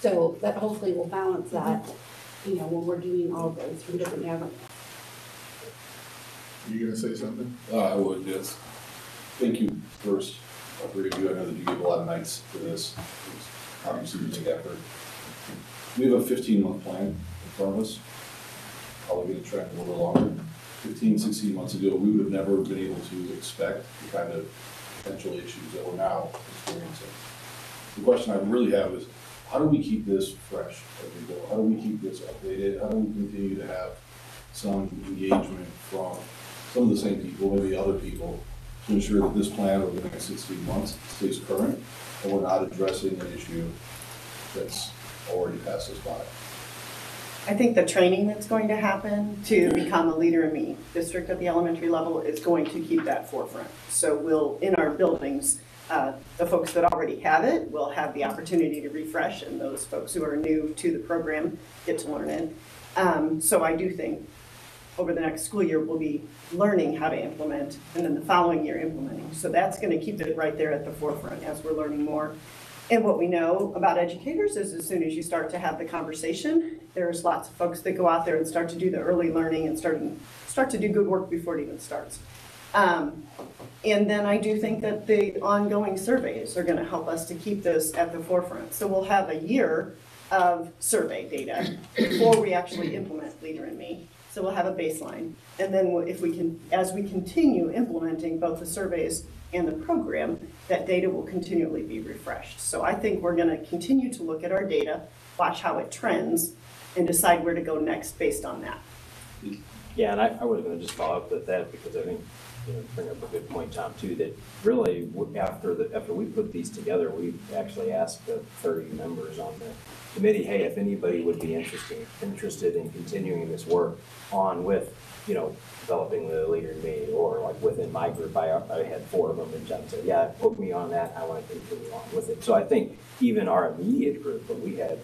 So that hopefully will balance that, you know, when we're doing all of those from different avenues. You gonna say something? Uh, I would, yes. Thank you first, uh, for you, I know that you gave a lot of nights for this, it's obviously a big effort. We have a fifteen month plan in front of us, probably gonna track a little longer. 15, 16 months ago, we would have never been able to expect the kind of potential issues that we're now experiencing. The question I really have is, how do we keep this fresh as we go? How do we keep this updated? How do we continue to have some engagement from some of the same people, maybe other people, to ensure that this plan over the next sixteen months stays current, and we're not addressing an issue that's already passed us by. I think the training that's going to happen to become a leader in me, district at the elementary level, is going to keep that forefront. So we'll, in our buildings, uh, the folks that already have it will have the opportunity to refresh, and those folks who are new to the program get to learn it. Um, So I do think over the next school year, we'll be learning how to implement, and then the following year implementing. So that's going to keep it right there at the forefront as we're learning more. And what we know about educators is as soon as you start to have the conversation, there's lots of folks that go out there and start to do the early learning and starting, start to do good work before it even starts. Um, And then I do think that the ongoing surveys are gonna help us to keep this at the forefront. So we'll have a year of survey data before we actually implement Leader in Me. So we'll have a baseline. And then if we can, as we continue implementing both the surveys and the program, that data will continually be refreshed. So I think we're gonna continue to look at our data, watch how it trends, and decide where to go next based on that. Yeah, and I, I was gonna just follow up with that because I think, you know, bring up a good point, Tom, too, that really, after the, after we put these together, we actually asked the thirty members on the committee, hey, if anybody would be interested, interested in continuing this work on with, you know, developing the leader in me, or like within my group, I, I had four of them, and John said, yeah, put me on that, I wanna continue on with it. So I think even our immediate group, but we had,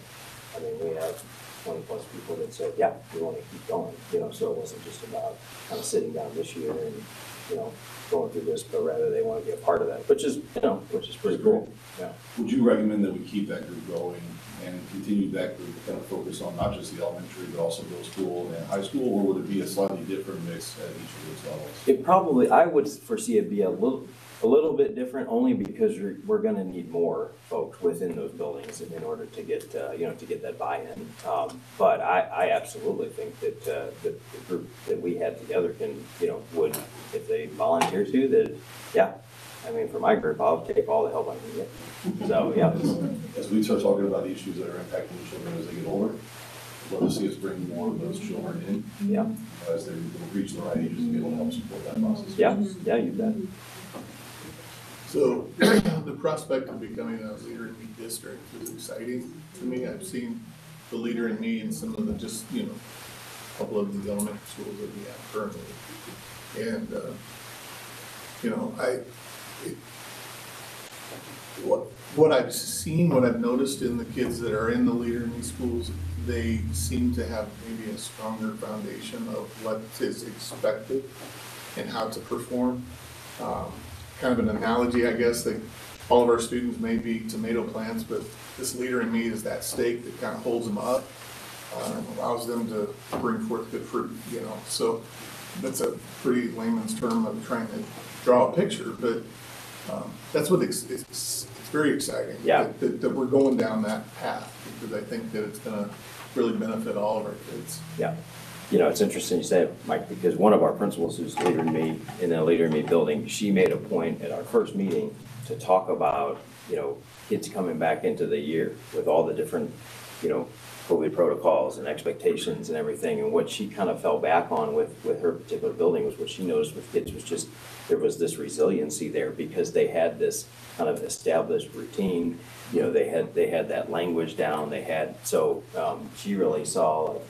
I mean, we have twenty plus people that said, yeah, we want to keep going, you know, so it wasn't just about kind of sitting down this year and, you know, going through this, but rather they want to be a part of that, which is, you know, which is pretty cool, yeah. Would you recommend that we keep that group going and continue that group to kind of focus on not just the elementary, but also middle school and high school, or would it be a slightly different mix at each of those levels? It probably, I would foresee it be a little, a little bit different, only because we're, we're gonna need more folks within those buildings in order to get, uh, you know, to get that buy-in. Um, but I, I absolutely think that, uh, that the group that we had together can, you know, would, if they volunteer to, that, yeah. I mean, for my group, I'll take all the help I can get, so, yeah. As we start talking about the issues that are impacting the children as they get older, love to see us bring more of those children in. Yeah. As they reach the right ages to be able to help support that process. Yeah, yeah, you bet. So the prospect of becoming a leader in me district is exciting to me. I've seen the leader in me in some of the just, you know, a couple of the elementary schools that we have currently. And, uh, you know, I, it- what, what I've seen, what I've noticed in the kids that are in the leader in me schools, they seem to have maybe a stronger foundation of what is expected and how to perform. Um, kind of an analogy, I guess, that all of our students may be tomato plants, but this leader in me is that stake that kind of holds them up, uh, allows them to bring forth good fruit, you know, so that's a pretty layman's term of trying to draw a picture, but, um, that's what it's, it's, it's very exciting. Yeah. that- That, that we're going down that path, because I think that it's gonna really benefit all of our kids. Yeah. You know, it's interesting you say it, Mike, because one of our principals who's Leader in Me, in the Leader in Me building, she made a point at our first meeting to talk about you know, kids coming back into the year with all the different, you know, COVID protocols and expectations and everything. And what she kind of fell back on with, with her particular building was what she noticed with kids was just, there was this resiliency there because they had this kind of established routine. You know, they had, they had that language down, they had, so, um, she really saw,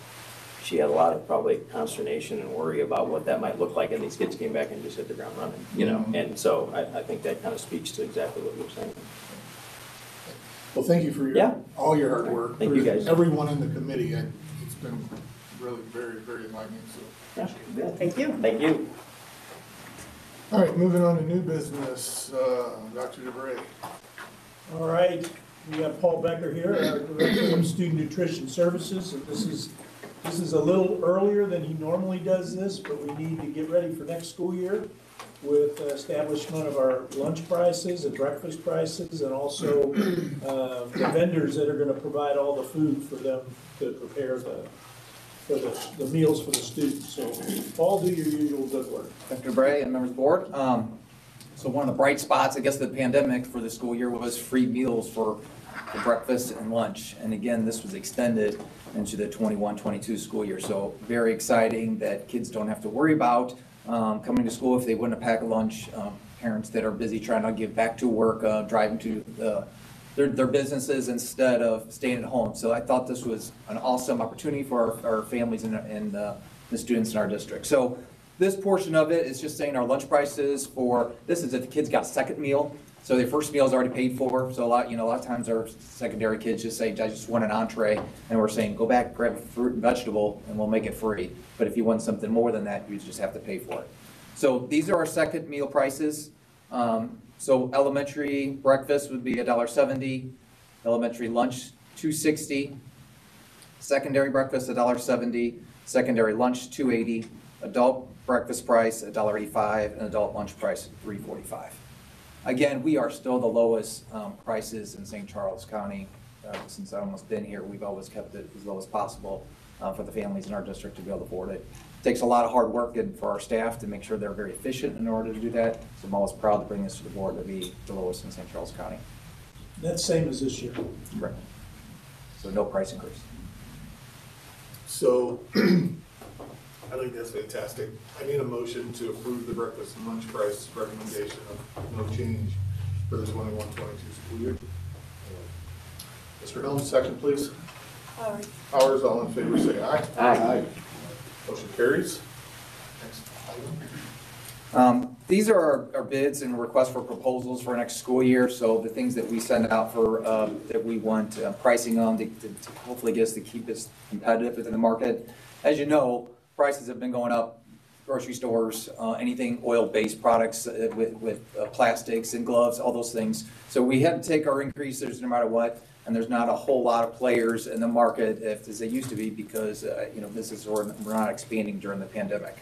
she had a lot of probably consternation and worry about what that might look like, and these kids came back and just hit the ground running, you know? And so I, I think that kind of speaks to exactly what you're saying. Well, thank you for Yeah. your, all your hard work. Thank you, For guys. Everyone in the committee, and it's been really very, very enlightening, so. Thank you. Thank you. All right, moving on to new business, uh, Dr. DuBray. All right, we have Paul Becker here, our Director of Student Nutrition Services, and this is, this is a little earlier than he normally does this, but we need to get ready for next school year with establishment of our lunch prices and breakfast prices, and also uh, the vendors that are gonna provide all the food for them to prepare the, for the, the meals for the students. So, all do your usual good work. Dr. DuBray and members of the board. Um, So one of the bright spots, I guess, the pandemic for the school year was free meals for for breakfast and lunch. And again, this was extended into the 21-22 school year. So very exciting that kids don't have to worry about um, coming to school if they wouldn't pack a lunch. Um, Parents that are busy trying to get back to work, uh, driving to their, their businesses instead of staying at home. So I thought this was an awesome opportunity for our, our families and, and uh, the students in our district. So this portion of it is just saying our lunch prices for, this is if the kids got second meal. So their first meal is already paid for. So a lot, you know, a lot of times our secondary kids just say, I just want an entree. And we're saying, go back, grab a fruit and vegetable and we'll make it free. But if you want something more than that, you just have to pay for it. So these are our second meal prices. Um, so elementary breakfast would be a dollar seventy, elementary lunch, two sixty, secondary breakfast, a dollar seventy, secondary lunch, two eighty, adult breakfast price, a dollar eighty-five, and adult lunch price, three forty-five. Again, we are still the lowest, um, prices in St. Charles County. Uh, since I've almost been here, we've always kept it as low as possible, uh, for the families in our district to be able to afford it. it. Takes a lot of hard work and for our staff to make sure they're very efficient in order to do that. So I'm always proud to bring this to the board to be the lowest in St. Charles County. That's same as this year. Correct. So no price increase. So, I think that's fantastic. I need a motion to approve the breakfast and lunch price recommendation of no change for the 21-22 school year. Mr. Helms, second, please. Howard. Powers, all in favor, say aye. Aye. Motion carries. Next item. Um, These are our- our bids and requests for proposals for next school year, so the things that we send out for, uh, that we want uh, pricing on to to hopefully get us to keep us competitive within the market. As you know, prices have been going up, grocery stores, uh, anything oil-based products uh, with with uh, plastics and gloves, all those things. So we had to take our increases no matter what, and there's not a whole lot of players in the market as they used to be because, uh, you know, businesses were were not expanding during the pandemic.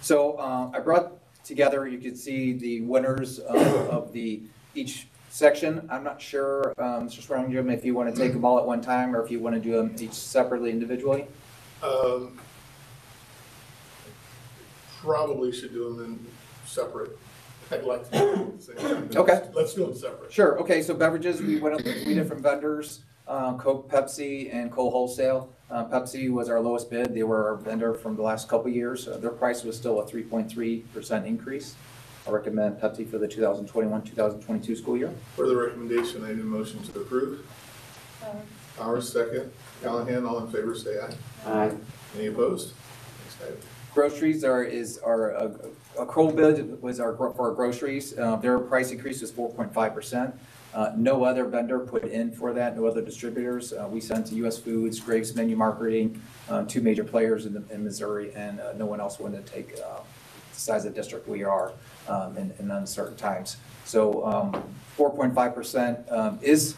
So uh, I brought together, you can see the winners of, of the, each section. I'm not sure, um, Mr. Swearingen, if you want to take them all at one time or if you want to do them each separately individually. Um, Probably should do them in separate. I'd like to do them at the same time. Okay. Let's do them separate. Sure, okay, so beverages, we went up with three different vendors, um, Coke, Pepsi, and Cole Wholesale. Uh, Pepsi was our lowest bid, they were our vendor from the last couple of years, Uh, their price was still a three point three percent increase. I recommend Pepsi for the two thousand twenty-one, two thousand twenty-two school year. For the recommendation, I need a motion to approve. Powers, second. Callahan, all in favor, say aye. Aye. Any opposed? Next item. Groceries are, is, our a, a Kroll bid was our, for our groceries, uh, their price increase was four point five percent. Uh, no other vendor put in for that, no other distributors. Uh, we sent to US Foods, Graves Menu Marketing, uh, two major players in, the- in Missouri, and, uh, no one else wanted to take, uh, the size of the district we are, um, in, in uncertain times. So, um, four point five percent, um, is,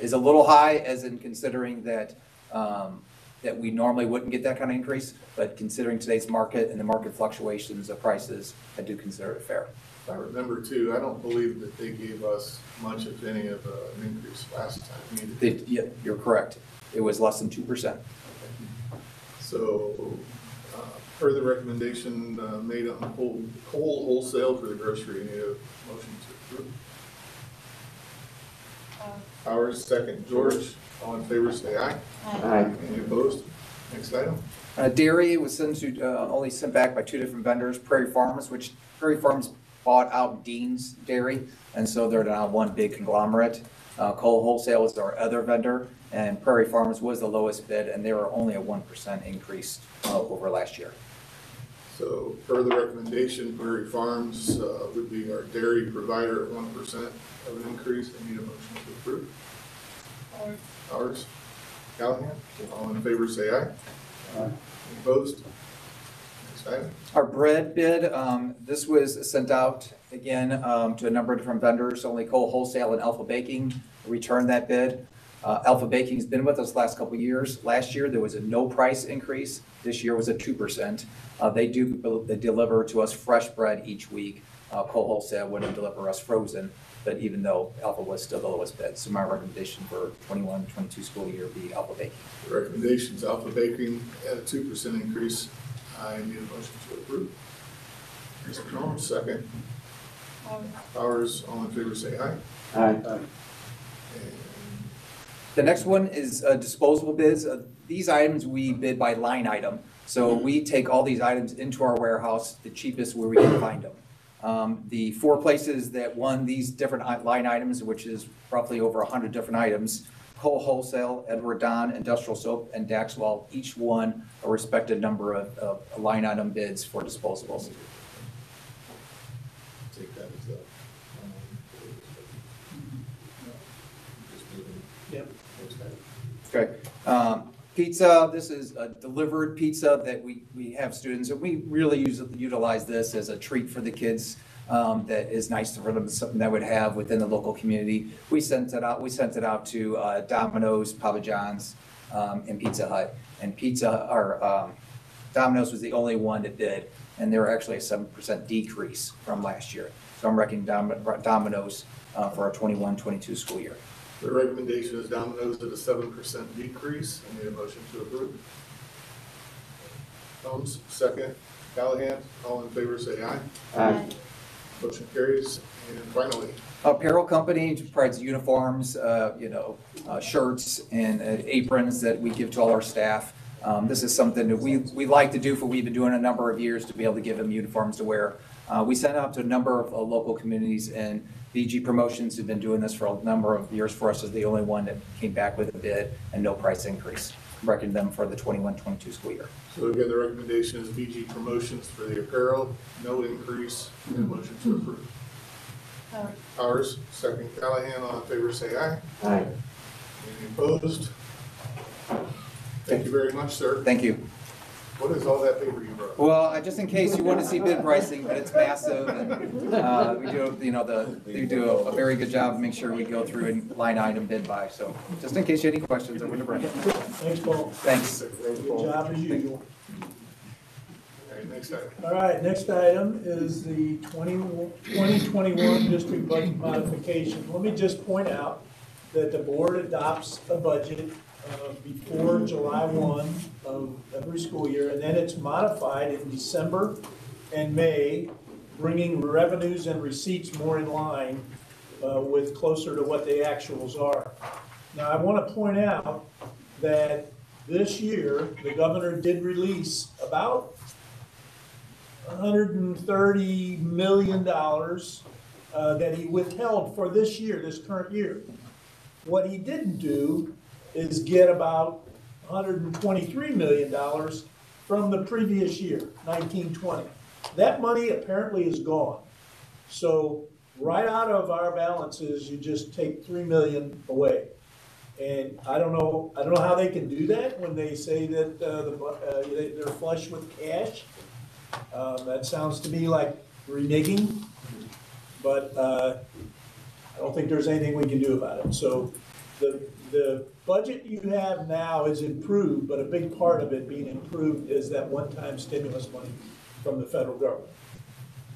is a little high, as in considering that, um, that we normally wouldn't get that kind of increase, but considering today's market and the market fluctuations of prices, I do consider it fair. If I remember too, I don't believe that they gave us much, if any, of uh, an increase last time either. They- yeah, you're correct. It was less than two percent. So, uh, per the recommendation uh, made on whole, whole wholesale for the grocery, I need a motion to approve. Powers, second. George, all in favor, say aye. Aye. Any opposed? Next item. Uh, Dairy was sent to, uh, only sent back by two different vendors, Prairie Farms, which Prairie Farms bought out Dean's Dairy, and so they're now one big conglomerate. Uh, Cole Wholesale was our other vendor, and Prairie Farms was the lowest bid, and they were only a one percent increase uh, over last year. So per the recommendation, Prairie Farms uh, would be our dairy provider at one percent of an increase. I need a motion to approve. Powers, Callahan, all in favor, say aye. Any Opposed? Next item. Our bread bid, um, this was sent out again, um, to a number of different vendors, only Cole Wholesale and Alpha Baking returned that bid. Uh, Alpha Baking's been with us the last couple of years. Last year, there was a no price increase. This year was a two percent. Uh, they do, they deliver to us fresh bread each week. Uh, Cole Wholesale wouldn't deliver us frozen, but even though Alpha was still the lowest bid. So my recommendation for 21-22 school year would be Alpha Baking. The recommendations, Alpha Baking at a two percent increase. I need a motion to approve. Mr. Combs, second. Powers, all in favor, say aye. Aye. The next one is uh, disposable bids. Uh, These items we bid by line item. So we take all these items into our warehouse, the cheapest where we can find them. Um, The four places that won these different i- line items, which is roughly over 100 different items, Cole Wholesale, Edward Don, Industrial Soap, and Daxwell, each won a respected number of of line item bids for disposables. Take that as a. Yep. Okay. Um, Pizza, this is a delivered pizza that we, we have students, and we really use, utilize this as a treat for the kids. um, That is nice for them, something that would have within the local community. We sent it out, we sent it out to uh, Domino's, Papa John's, um, and Pizza Hut. And Pizza, or um, Domino's was the only one that did, and they were actually a seven percent decrease from last year. So I'm reckoning Dom- Domino's uh, for our 21-22 school year. The recommendation is Domino's at a seven percent decrease. I need a motion to approve. Combs, second. Callahan, all in favor, say aye. Aye. Motion carries. And finally, Apparel company provides uniforms, uh, you know, uh, shirts and uh, aprons that we give to all our staff. Um, This is something that we, we like to do for, we've been doing a number of years to be able to give them uniforms to wear. Uh, We sent out to a number of uh, local communities and VG Promotions have been doing this for a number of years for us, is the only one that came back with a bid and no price increase. Recommend them for the 21-22 school year. so again, the recommendation is VG Promotions for the apparel, no increase. Need a motion to approve. Powers, second. Callahan, all in favor, say aye. Aye. Any opposed? Thank you very much, sir. Thank you. What is all that paper you brought? Well, uh, just in case you want to see bid pricing, but it's massive, and, uh, we do, you know, the, they do a, a very good job, make sure we go through and line item bid by, so, just in case you had any questions, I would have bring it. Thanks, Paul. Thanks. Good job as usual. All right, next item. All right, next item is the 20 2021 district budget modification. Let me just point out that the board adopts a budget before July 1 of every school year, and then it's modified in December and May, bringing revenues and receipts more in line uh, with closer to what the actuals are. Now, I want to point out that this year, the governor did release about hundred and thirty million dollars uh, that he withheld for this year, this current year. What he didn't do is get about hundred and twenty-three million dollars from the previous year, nineteen twenty. That money apparently is gone. So right out of our balances, you just take three million away. And I don't know, I don't know how they can do that when they say that uh, the, uh, they- they're flush with cash. Um, That sounds to me like reneging, but uh, I don't think there's anything we can do about it. So the, the budget you have now is improved, but a big part of it being improved is that one-time stimulus money from the federal government.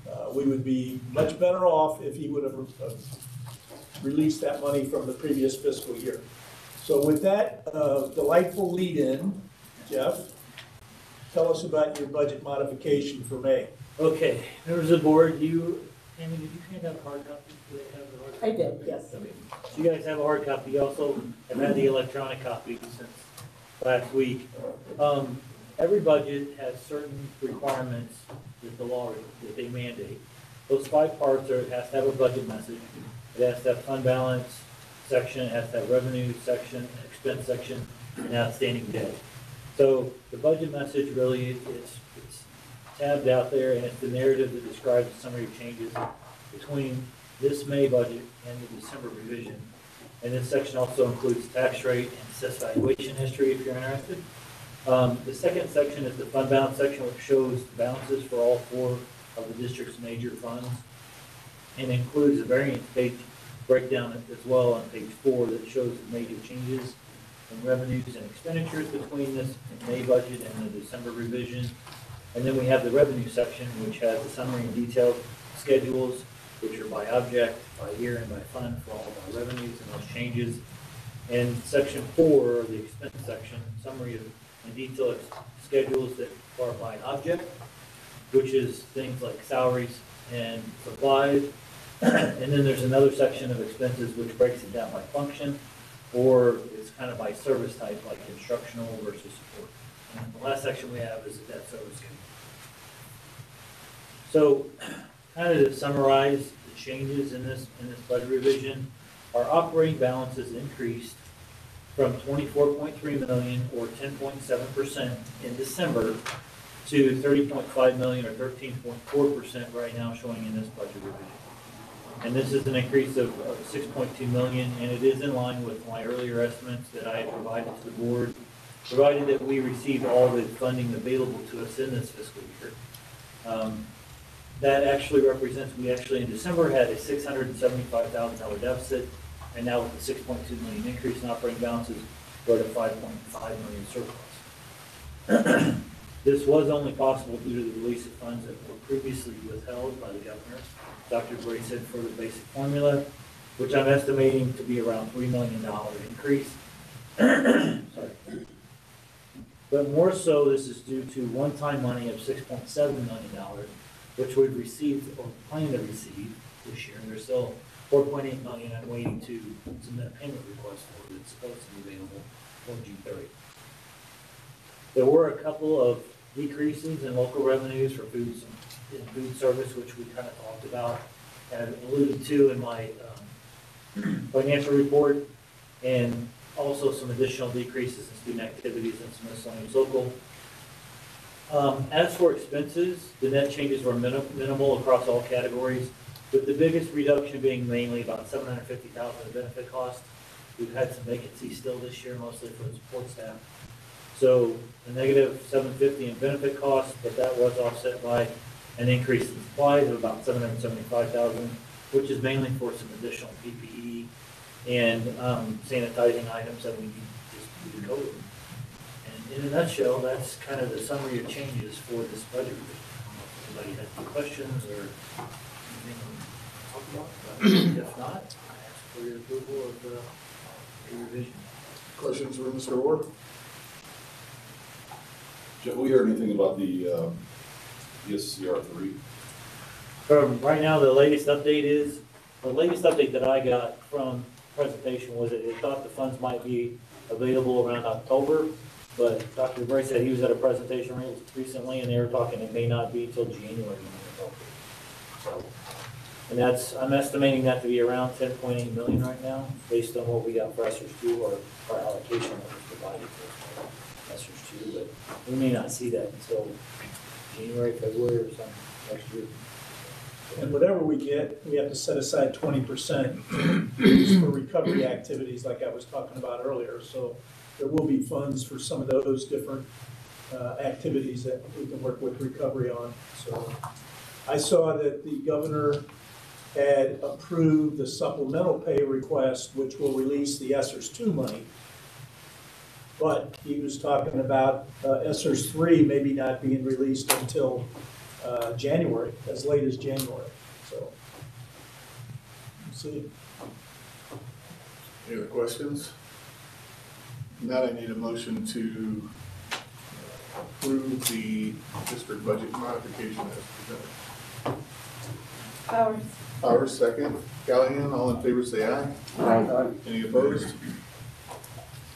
Uh, We would be much better off if he would have uh, released that money from the previous fiscal year. So with that uh, delightful lead-in, Jeff, tell us about your budget modification for May. Okay, members of the board, you Tammy, did you hand out hard copies? Do they have the hard I did, yes. Okay. You guys have a hard copy, you also have had the electronic copy since last week. Um, every budget has certain requirements that the law, that they mandate. Those five parts are, it has to have a budget message, it has to have fund balance section, it has to have revenue section, expense section, and outstanding debt. So the budget message really is, tabbed out there, and it's the narrative that describes the summary of changes between this May budget and the December revision. And this section also includes tax rate and assessed valuation history, if you're interested. Um, the second section is the fund balance section, which shows balances for all four of the district's major funds. And includes a variance page breakdown as well on page four that shows the major changes in revenues and expenditures between this May budget and the December revision. And then we have the revenue section, which has the summary and detailed schedules, which are by object, by year, and by fund for all of our revenues and those changes. And section four, the expense section, summary of and detailed schedules that are by object, which is things like salaries and supplies. And then there's another section of expenses which breaks it down by function, or it's kind of by service type, like instructional versus support. And the last section we have is the debt service. So, kind of to summarize the changes in this, in this budget revision, our operating balances increased from twenty-four point three million, or ten point seven percent in December, to thirty point five million, or thirteen point four percent right now showing in this budget revision. And this is an increase of, of six point two million, and it is in line with my earlier estimates that I had provided to the board, provided that we receive all the funding available to us in this fiscal year. Um, That actually represents, we actually in December had a six hundred and seventy-five thousand dollar deficit, and now with the six point two million increase in operating balances, we're at a five point five million surplus. This was only possible due to the release of funds that were previously withheld by the governor. Dr. DuBray said for the basic formula, which I'm estimating to be around three million dollar increase. Sorry. But more so, this is due to one-time money of six point seven million dollars, which we've received or plan to receive this year. And there's still four point eight million I'm waiting to submit a payment request for that's supposed to be available on June thirty. There were a couple of decreases in local revenues for foods, in food service, which we kind of talked about and alluded to in my um, financial report, and also some additional decreases in student activities and some miscellaneous local. Um, As for expenses, the net changes were minim- minimal across all categories, with the biggest reduction being mainly about seven hundred fifty thousand in benefit costs. We've had some vacancies still this year, mostly for the support staff. So a negative seven fifty in benefit costs, but that was offset by an increase in supplies of about seven hundred seventy-five thousand, which is mainly for some additional PPE and um, sanitizing items that we need due to COVID. And in a nutshell, that's kind of the summary of changes for this budget. I don't know if Anybody has any questions or anything to talk about? If not, I ask for your approval of the the revision. Questions for Mr. Orr? Jeff, we heard anything about the, uh, ESSER three? Um, right now, the latest update is, the latest update that I got from presentation was that they thought the funds might be available around October, but Dr. DuBray said he was at a presentation re- recently, and they were talking it may not be till January. So, And that's, I'm estimating that to be around ten point eight million right now, based on what we got for ESSERs two, or our allocation that was provided for ESSERs two, but we may not see that until January, February, or something next year. And whatever we get, we have to set aside twenty percent for recovery activities like I was talking about earlier. So there will be funds for some of those different uh, activities that we can work with recovery on. So I saw that the governor had approved the supplemental pay request, which will release the ESSERs two money. But he was talking about uh, ESSERs three maybe not being released until uh, January, as late as January, so. See, Any other questions? Now I need a motion to approve the district budget modification as presented. Powers. Powers, second. Callahan, all in favor, say aye. Aye. Any opposed?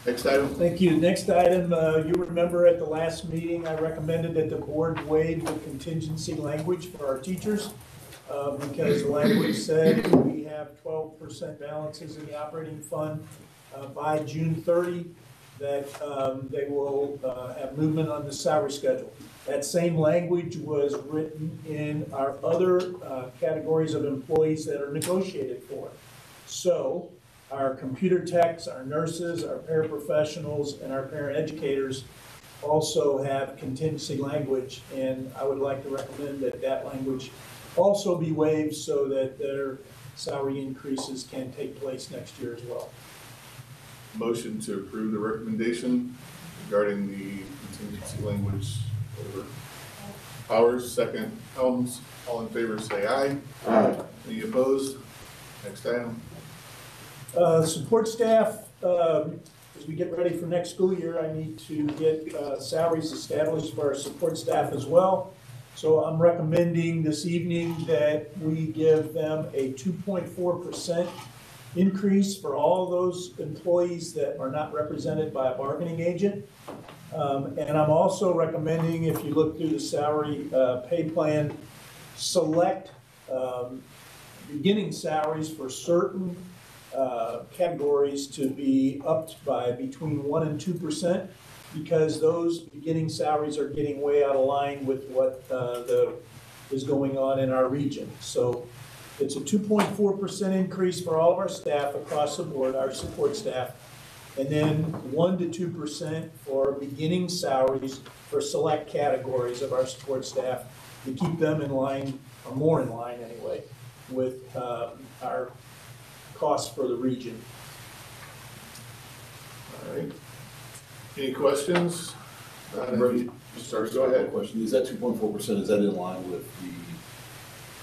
Next item. Thank you. Next item, uh, you remember at the last meeting, I recommended that the board waive the contingency language for our teachers. uh, Because the language said we have twelve percent balances in the operating fund uh, by June thirty, that um, they will uh, have movement on the salary schedule. That same language was written in our other uh, categories of employees that are negotiated for. So, our computer techs, our nurses, our paraprofessionals, and our parent educators also have contingency language, and I would like to recommend that that language also be waived so that their salary increases can take place next year as well. Motion to approve the recommendation regarding the contingency language, whatever. Powers, second. Helms, all in favor, say aye. Aye. Any opposed? Next item. Uh, Support staff, um, as we get ready for next school year, I need to get uh, salaries established for our support staff as well. So I'm recommending this evening that we give them a 2.4% increase for all those employees that are not represented by a bargaining agent. Um, And I'm also recommending, if you look through the salary uh, pay plan, select um, beginning salaries for certain uh, categories to be upped by between one and two percent, because those beginning salaries are getting way out of line with what uh, the, is going on in our region. So it's a two point four percent increase for all of our staff across the board, our support staff. And then one to two percent for beginning salaries for select categories of our support staff to keep them in line, or more in line anyway, with um, our costs for the region. All right. Any questions? Uh, Brady, Sorry, go ahead. Question, is that two point four percent, is that in line with the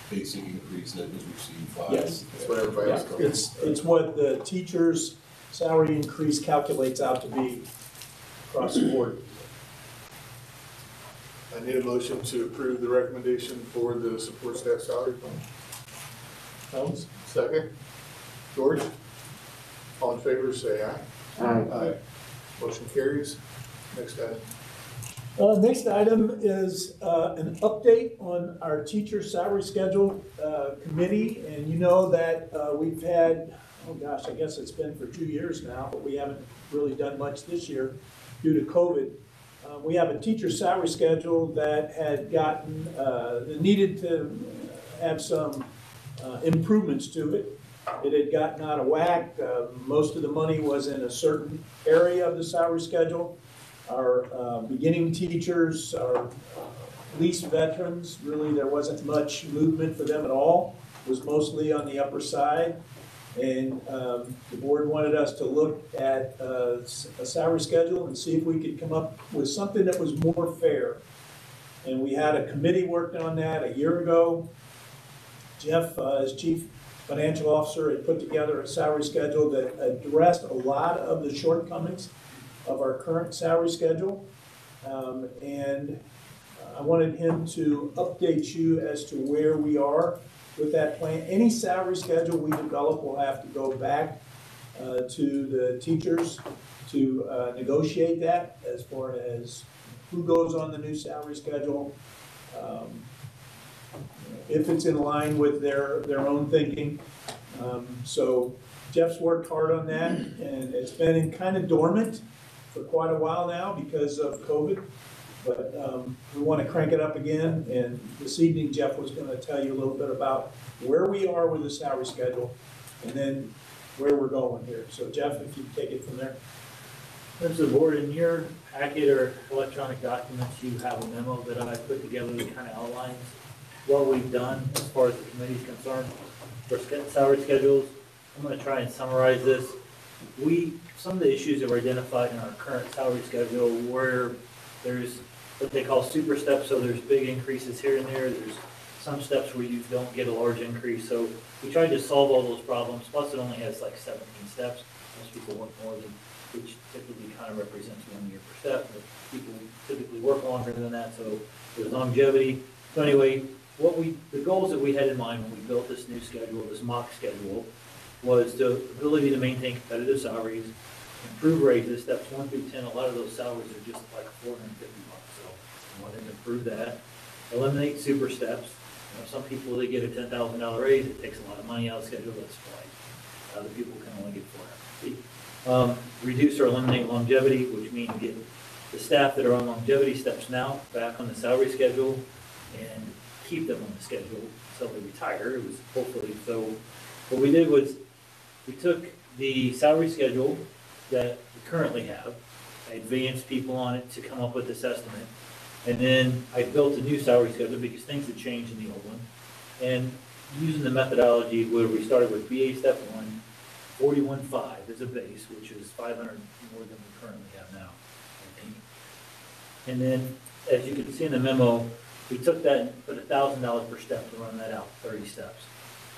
basic increase that was received by? Yes. That's what everybody else Yeah, It's, it's what the teacher's salary increase calculates out to be across the board. I need a motion to approve the recommendation for the support staff salary fund. Helms, second. George? All in favor, say aye. Aye. Motion carries. Next item. Uh, next item is, uh, an update on our teacher salary schedule, uh, committee. And you know that, uh, we've had, oh gosh, I guess it's been for two years now, but we haven't really done much this year due to COVID. Uh, we have a teacher salary schedule that had gotten, uh, that needed to have some, improvements to it. It had gotten out of whack. Most of the money was in a certain area of the salary schedule. Our uh, beginning teachers, our least veterans, really, there wasn't much movement for them at all. It was mostly on the upper side. And um, the board wanted us to look at uh, a salary schedule and see if we could come up with something that was more fair. And we had a committee working on that a year ago. Jeff, uh, as chief financial officer, had put together a salary schedule that addressed a lot of the shortcomings of our current salary schedule. Um, And I wanted him to update you as to where we are with that plan. Any salary schedule we develop will have to go back uh, to the teachers to uh, negotiate that as far as who goes on the new salary schedule, um, if it's in line with their, their own thinking. Um, So Jeff's worked hard on that, and it's been kind of dormant for quite a while now because of COVID. But um, we want to crank it up again, and this evening Jeff was going to tell you a little bit about where we are with the salary schedule, and then where we're going here. So Jeff, if you take it from there. Of the board, in your packet or electronic documents, you have a memo that I put together that kind of outlines what we've done as far as the committee's concerned for salary schedules. I'm gonna try and summarize this. We, some of the issues that were identified in our current salary schedule where there's what they call super steps, so there's big increases here and there. There's some steps where you don't get a large increase, so we tried to solve all those problems, plus it only has like seventeen steps. Most people work more than, which typically kind of represents one year per step, but people typically work longer than that, so there's longevity. So anyway, what we, the goals that we had in mind when we built this new schedule, this mock schedule, was the ability to maintain competitive salaries, improve raises, steps one through ten, a lot of those salaries are just like four hundred and fifty bucks, so we wanted to improve that. Eliminate super steps, you know, some people, they get a ten thousand dollar raise, it takes a lot of money out of the schedule, that's fine. Other people can only get four hundred and fifty. Um, reduce or eliminate longevity, which means get the staff that are on longevity steps now back on the salary schedule and keep them on the schedule until they retire. It was hopefully, so what we did was we took the salary schedule that we currently have, I advanced people on it to come up with this estimate. And then I built a new salary schedule because things had changed in the old one. And using the methodology where we started with BA step one, forty-one five as a base, which is five hundred more than we currently have now. And then, as you can see in the memo, we took that and put a thousand dollars per step to run that out, thirty steps.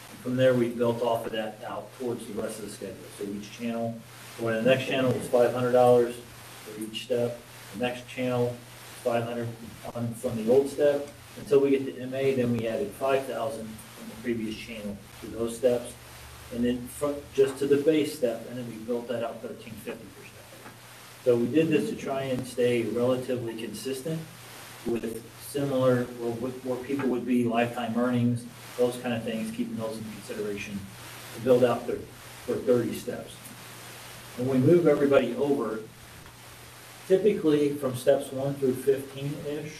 And From there, we built off of that out towards the rest of the schedule. So each channel, when the next channel was five hundred dollars for each step. The next channel, five hundred on, from the old step. Until we get to MA, then we added five thousand from the previous channel to those steps. And then from, just to the base step, and then we built that out thirteen fifty per step. So we did this to try and stay relatively consistent with similar, where, where people would be lifetime earnings, those kind of things, keeping those in consideration to build out for thirty steps. When we move everybody over, typically from steps one through fifteen-ish,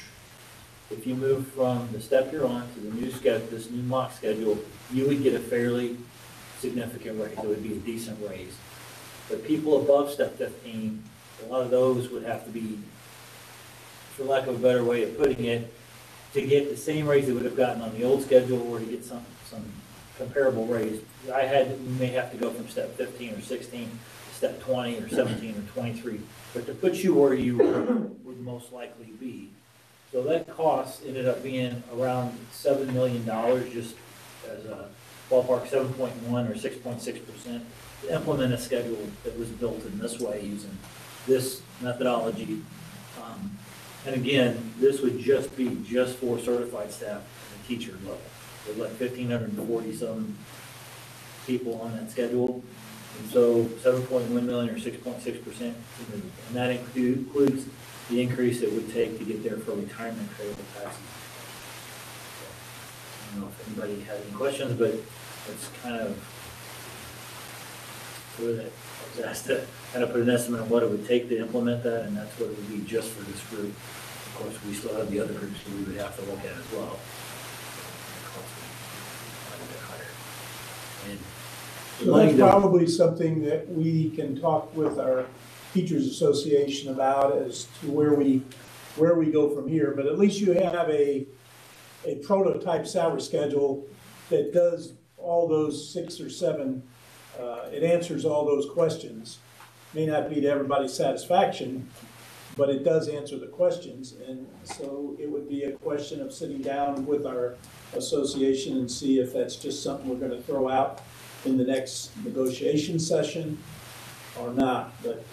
if you move from the step you're on to the new schedule, this new mock schedule, you would get a fairly significant raise, it would be a decent raise. But people above step fifteen, a lot of those would have to be, for lack of a better way of putting it, to get the same raise they would have gotten on the old schedule or to get some, some comparable raise. I had, may have to go from step fifteen or sixteen step twenty or seventeen or twenty-three, but to put you where you would most likely be. So that cost ended up being around seven million dollars, just as a ballpark, seven point one or six point six percent, to implement a schedule that was built in this way using this methodology. Um, And again, this would just be just for certified staff and teacher level. There's like fifteen hundred and forty some people on that schedule. And so seven point one million or six point six percent, and that include- includes the increase it would take to get there for retirement credible taxes. I don't know if anybody has any questions, but it's kind of, of that, I was asked to kind of put an estimate on what it would take to implement that, and that's what it would be just for this group. Of course, we still have the other groups that we would have to look at as well. And that's probably something that we can talk with our teachers association about as to where we, where we go from here. But at least you have a, a prototype salary schedule that does all those six or seven, uh, it answers all those questions. May not be to everybody's satisfaction, but it does answer the questions. And so it would be a question of sitting down with our association and see if that's just something we're gonna throw out in the next negotiation session or not, but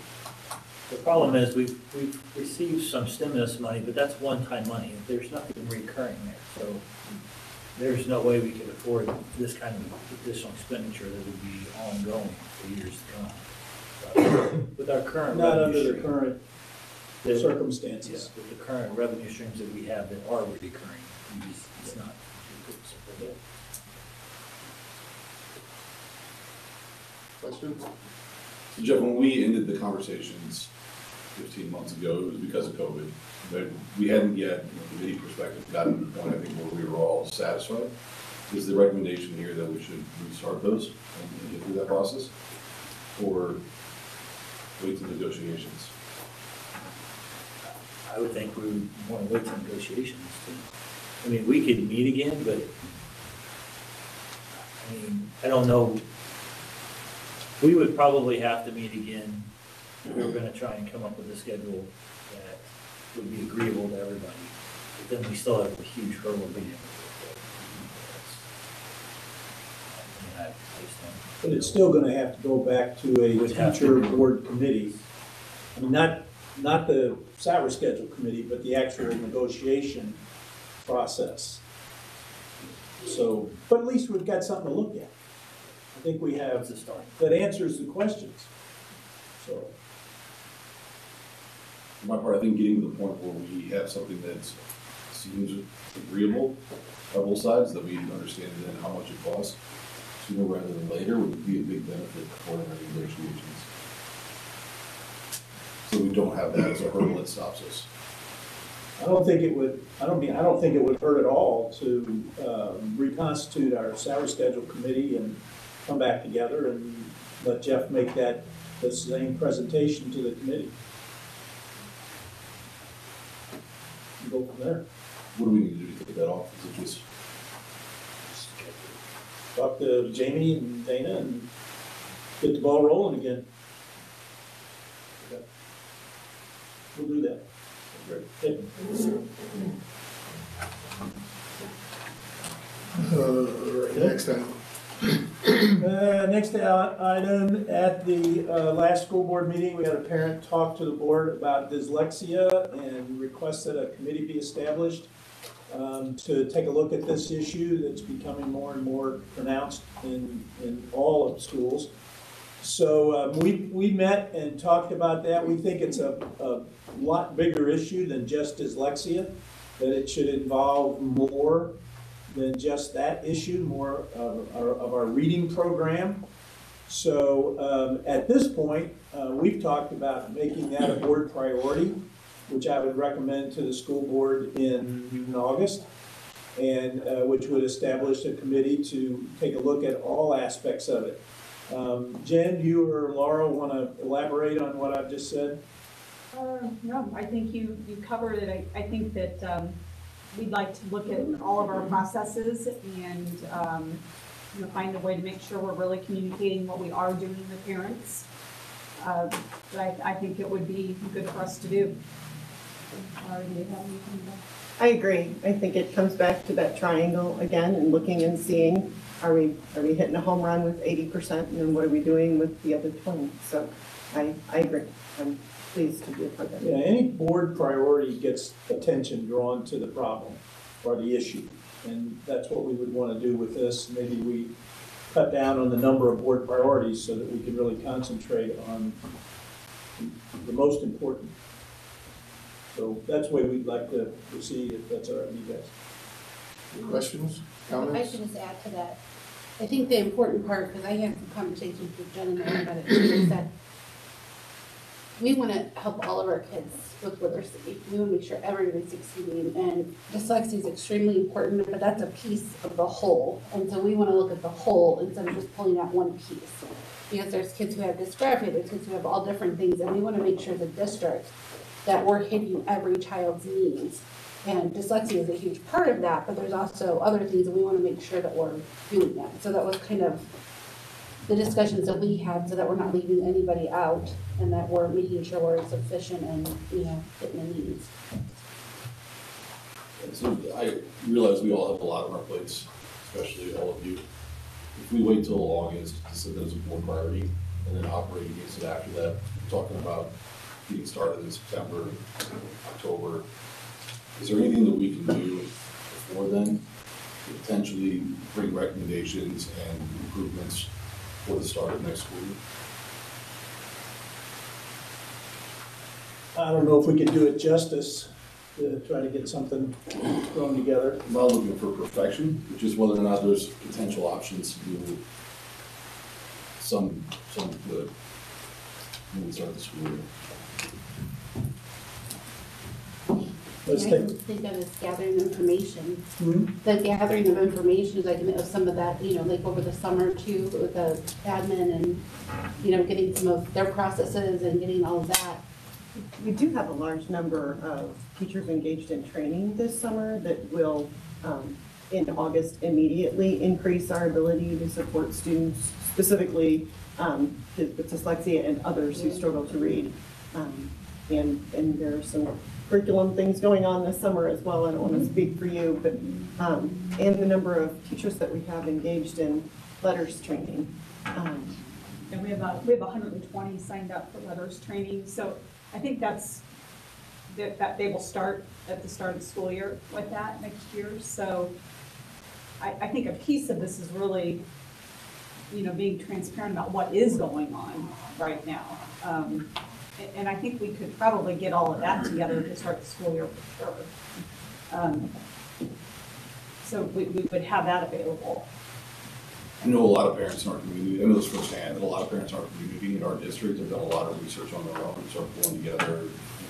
The problem is, we've, we've received some stimulus money, but that's one-time money. There's nothing recurring there, so there's no way we could afford this kind of additional expenditure that would be ongoing for years to come. With our current not revenue under the stream- current the- circumstances. With the current revenue streams that we have that are recurring, we just- it's not. Questions? So Jeff, when we ended the conversations fifteen months ago, it was because of COVID. But we hadn't yet, from a committee perspective, gotten to the point, I think, where we were all satisfied. Is the recommendation here that we should restart those and get through that process? Or wait to negotiations? I would think we would want to wait till negotiations to, I mean, we could meet again, but, I mean, I don't know. We would probably have to meet again if we were gonna try and come up with a schedule that would be agreeable to everybody. But then we still have a huge hurdle of being able to. I mean, I just don't- But it's still gonna have to go back to a Would have to. teacher board committee. I mean, not, not the salary schedule committee, but the actual negotiation process. So, but at least we've got something to look at. I think we have, the start. that answers the questions. So, For my part, I think getting to the point where we have something that seems agreeable on both sides, that we understand then how much it costs, sooner rather than later, would be a big benefit for our negotiations. So we don't have that as a hurdle that stops us. I don't think it would, I don't mean, I don't think it would hurt at all to um, reconstitute our salary schedule committee and come back together and let Jeff make that, the same presentation to the committee. And Go from there. What do we need to do to take that off? Is it just, Talk to Jamie and Dana and get the ball rolling again. We'll do that. Okay. Uh, next item. Uh, next item, at the, uh, last school board meeting, we had a parent talk to the board about dyslexia and requested a committee be established um, to take a look at this issue that's becoming more and more pronounced in, in all of schools. So, um, we, we met and talked about that. We think it's a, a lot bigger issue than just dyslexia, that it should involve more than just that issue, more of our, of our reading program. So um, at this point, uh, we've talked about making that a board priority, which I would recommend to the school board in, August, and uh, which would establish a committee to take a look at all aspects of it. Um, Jen, you or Laura want to elaborate on what I've just said? Uh, No, I think you, you covered it. I, I think that um, we'd like to look at all of our processes and, um, you know, find a way to make sure we're really communicating what we are doing with parents. Uh, But I, I think it would be good for us to do. I agree. I think it comes back to that triangle again and looking and seeing, are we, are we hitting a home run with eighty percent? And then what are we doing with the other twenty? So I, I agree. I'm pleased to be a part of that. Yeah, any board priority gets attention drawn to the problem or the issue. And that's what we would want to do with this. Maybe we cut down on the number of board priorities so that we can really concentrate on the most important. So that's the way we'd like to proceed, if that's all right with you guys. Questions, I can just add to that. I think the important part, because I had some conversations with Jen and about it, too, is that we want to help all of our kids with literacy. We want to make sure everybody's succeeding, and dyslexia is extremely important, but that's a piece of the whole. And so we want to look at the whole instead of just pulling out one piece. Because there's kids who have dysgraphia, there's kids who have all different things, and we want to make sure the district that we're hitting every child's needs. And dyslexia is a huge part of that, but there's also other things, and we want to make sure that we're doing that. So that was kind of the discussions that we had, so that we're not leaving anybody out, and that we're making sure we're sufficient and, you know, hitting the needs. so I realize we all have a lot on our plates, especially all of you. If we wait till August to set that a board priority and then operate against it after that, talking about getting started in September, October, is there anything that we can do before then to potentially bring recommendations and improvements for the start of next school year? I don't know if we could do it justice to try to get something thrown together. I'm not looking for perfection, but just whether or not there's potential options to do some, some good when we start the school year. Let's I take, think of this gathering information. Hmm? The gathering of information, is like, of some of that, you know, like over the summer too, with the admin and, you know, getting some of their processes and getting all of that. We do have a large number of teachers engaged in training this summer that will, um, in August, immediately increase our ability to support students, specifically um, with dyslexia and others who struggle to read. Um, And, and there are some curriculum things going on this summer as well. I don't want to speak for you, but, um, and the number of teachers that we have engaged in LETRS training. Um, And we have, a- we have hundred and twenty signed up for LETRS training, so I think that's, that, that they will start at the start of the school year with that next year, so I, I think a piece of this is really, you know, being transparent about what is going on right now. Um, and I think we could probably get all of that together to start the school year for sure. Um, So we, we would have that available. I know a lot of parents in our community, I know this firsthand, that a lot of parents in our community, in our district, have done a lot of research on their own, start pulling together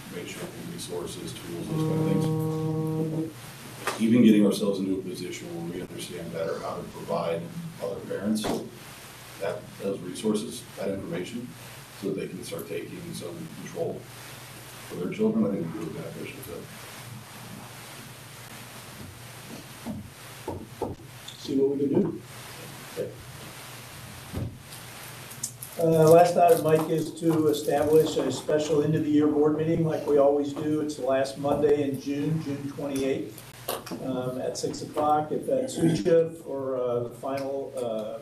information, resources, tools, those kind of things. Even getting ourselves into a position where we understand better how to provide other parents that, those resources, that information, so that they can start taking some control for their children, I think be really beneficial to See what we can do. Uh, last item, Mike, is to establish a special end-of-the-year board meeting like we always do. It's the last Monday in June, June twenty-eighth, um, at six o'clock. If that suits you for, uh, the final, uh,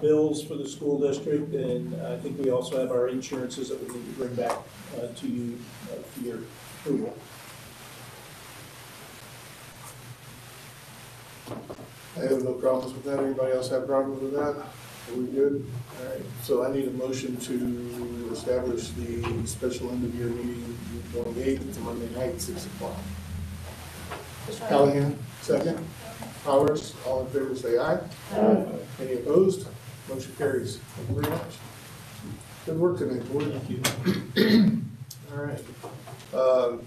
bills for the school district. And I think we also have our insurances that we need to bring back, uh, to you, uh, for your approval. I have no problems with that. Anybody else have problems with that? Are we good? All right, so I need a motion to establish the special end of year meeting, June to Monday night, six o'clock. Callahan, second. Powers, all in favor, say aye. Aye. Any opposed? Motion carries. Thank you very much. Good work tonight, board. Thank you. All right. Um,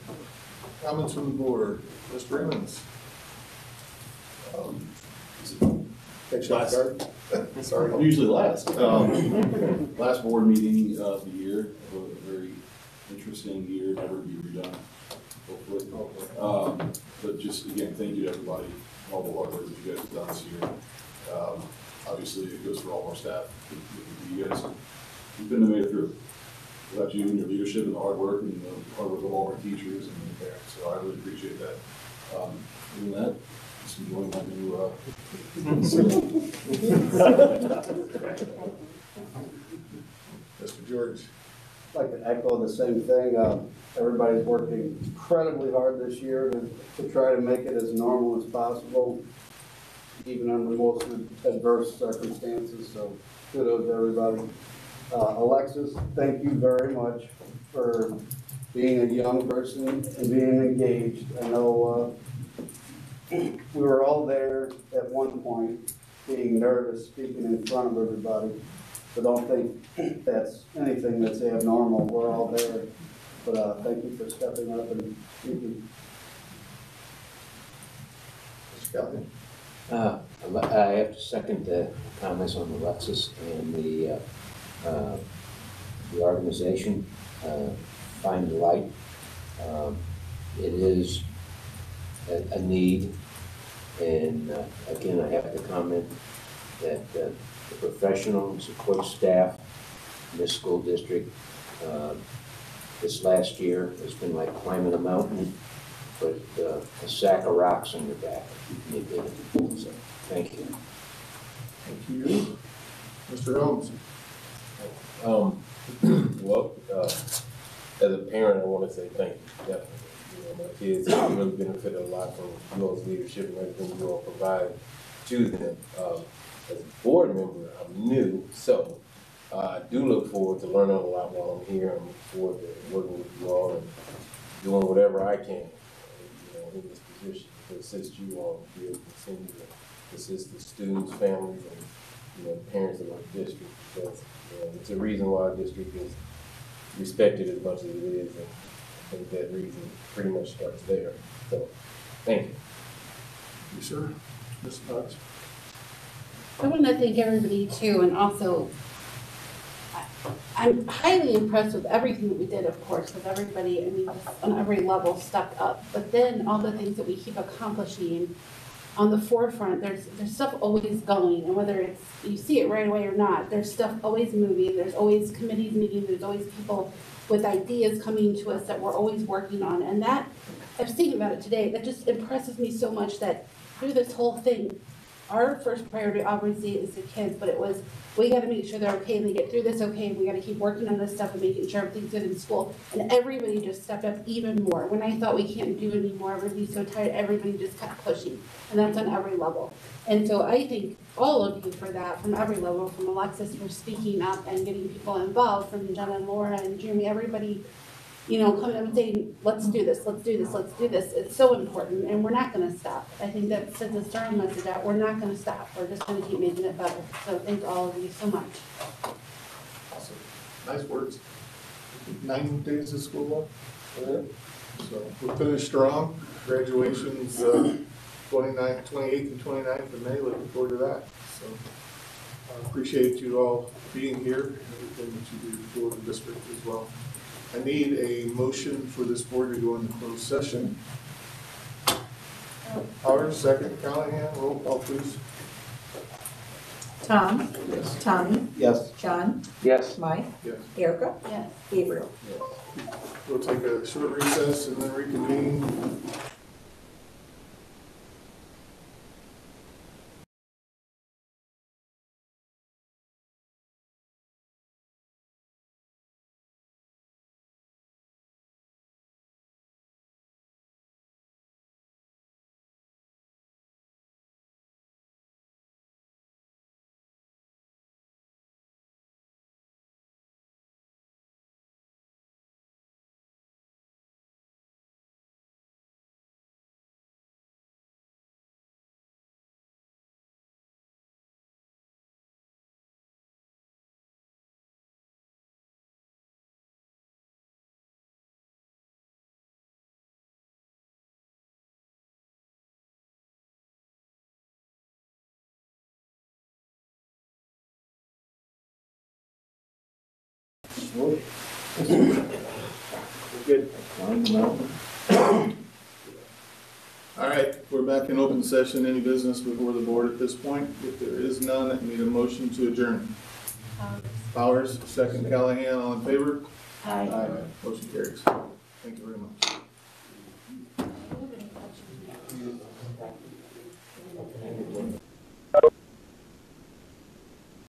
Comments from the board. Mr. Emmons? Um, Catch you off guard? Sorry. I'm usually last. Um, Last board meeting of the year, a very interesting year, never to be redone, hopefully. Um, But just, again, thank you to everybody, all the hard work that you guys have done this year. Um, Obviously, it goes for all of our staff, you guys, you've been the way through. Without you and your leadership and the hard work and the hard work of all our teachers and the parents, so I really appreciate that. Um, that, just enjoying my new, uh, Mr. George? I'd like to echo the same thing. Um, Everybody's working incredibly hard this year to, to try to make it as normal as possible, even under most adverse circumstances, so kudos to everybody. Uh, Alexis, thank you very much for being a young person and being engaged. I know, uh, we were all there at one point, being nervous, speaking in front of everybody. So don't think that's anything that's abnormal, we're all there. But, uh, thank you for stepping up and speaking. Mr. Uh, I have to second the comments on Alexis and the, uh, uh, the organization, uh, Find the Light. Um, It is a, a need, and uh, again, I have to comment that uh, the professional support staff in this school district, uh, this last year has been like climbing a mountain, but uh, a sack of rocks on your back. You did it. So, thank you. Thank you. Mr. Holmes? Um, well, uh, as a parent, I want to say thank you, definitely. You know, my kids have really benefited a lot from you all's leadership and everything you all provide to them. Um, as a board member, I'm new, so uh, I do look forward to learning a lot while I'm here. I'm looking forward to working with you all and doing whatever I can, you know, in this position to assist you all, to be able to continue to assist the students, families, and, you know, parents of our district. Because, you know, it's a reason why our district is respected as much as it is, and I think that reason pretty much starts there. So, thank you. You, sir? Ms. Potts? I want to thank everybody too, and also, I- I'm highly impressed with everything that we did, of course, with everybody, I mean, on every level stepped up. But then all the things that we keep accomplishing on the forefront, there's, there's stuff always going, and whether it's, you see it right away or not, there's stuff always moving, there's always committees meeting, there's always people with ideas coming to us that we're always working on, and that, I was thinking about it today, that just impresses me so much that through this whole thing, our first priority obviously is the kids, but it was, we gotta make sure they're okay and they get through this okay, we gotta keep working on this stuff and making sure everything's good in school. And everybody just stepped up even more. When I thought we can't do anymore, everybody's so tired, everybody just kept pushing. And that's on every level. And so I thank all of you for that, from every level, from Alexis for speaking up and getting people involved, from Jenna and Laura and Jeremy, everybody, you know, coming up and saying, let's do this, let's do this, let's do this. It's so important, and we're not gonna stop. I think that sends a strong message out, we're not gonna stop, we're just gonna keep making it better. So thank all of you so much. Awesome. Nice words. Nine days of school left. So we're finished strong. Graduation's uh, 29th, 28th and 29th of May. Looking forward to that. So I appreciate you all being here and everything that you do for the district as well. I need a motion for this board to go into closed session. Howard, second. Callahan, roll call please. Tom? Yes. Tommy? Yes. John? Yes. Mike? Yes. Erica? Yes. Gabriel? We'll take a short recess and then reconvene. We're good. On the mountain. All right, we're back in open session. Any business before the board at this point? If there is none, I need a motion to adjourn. Powers, second Callahan, all in favor? Aye. Motion carries. Thank you very much.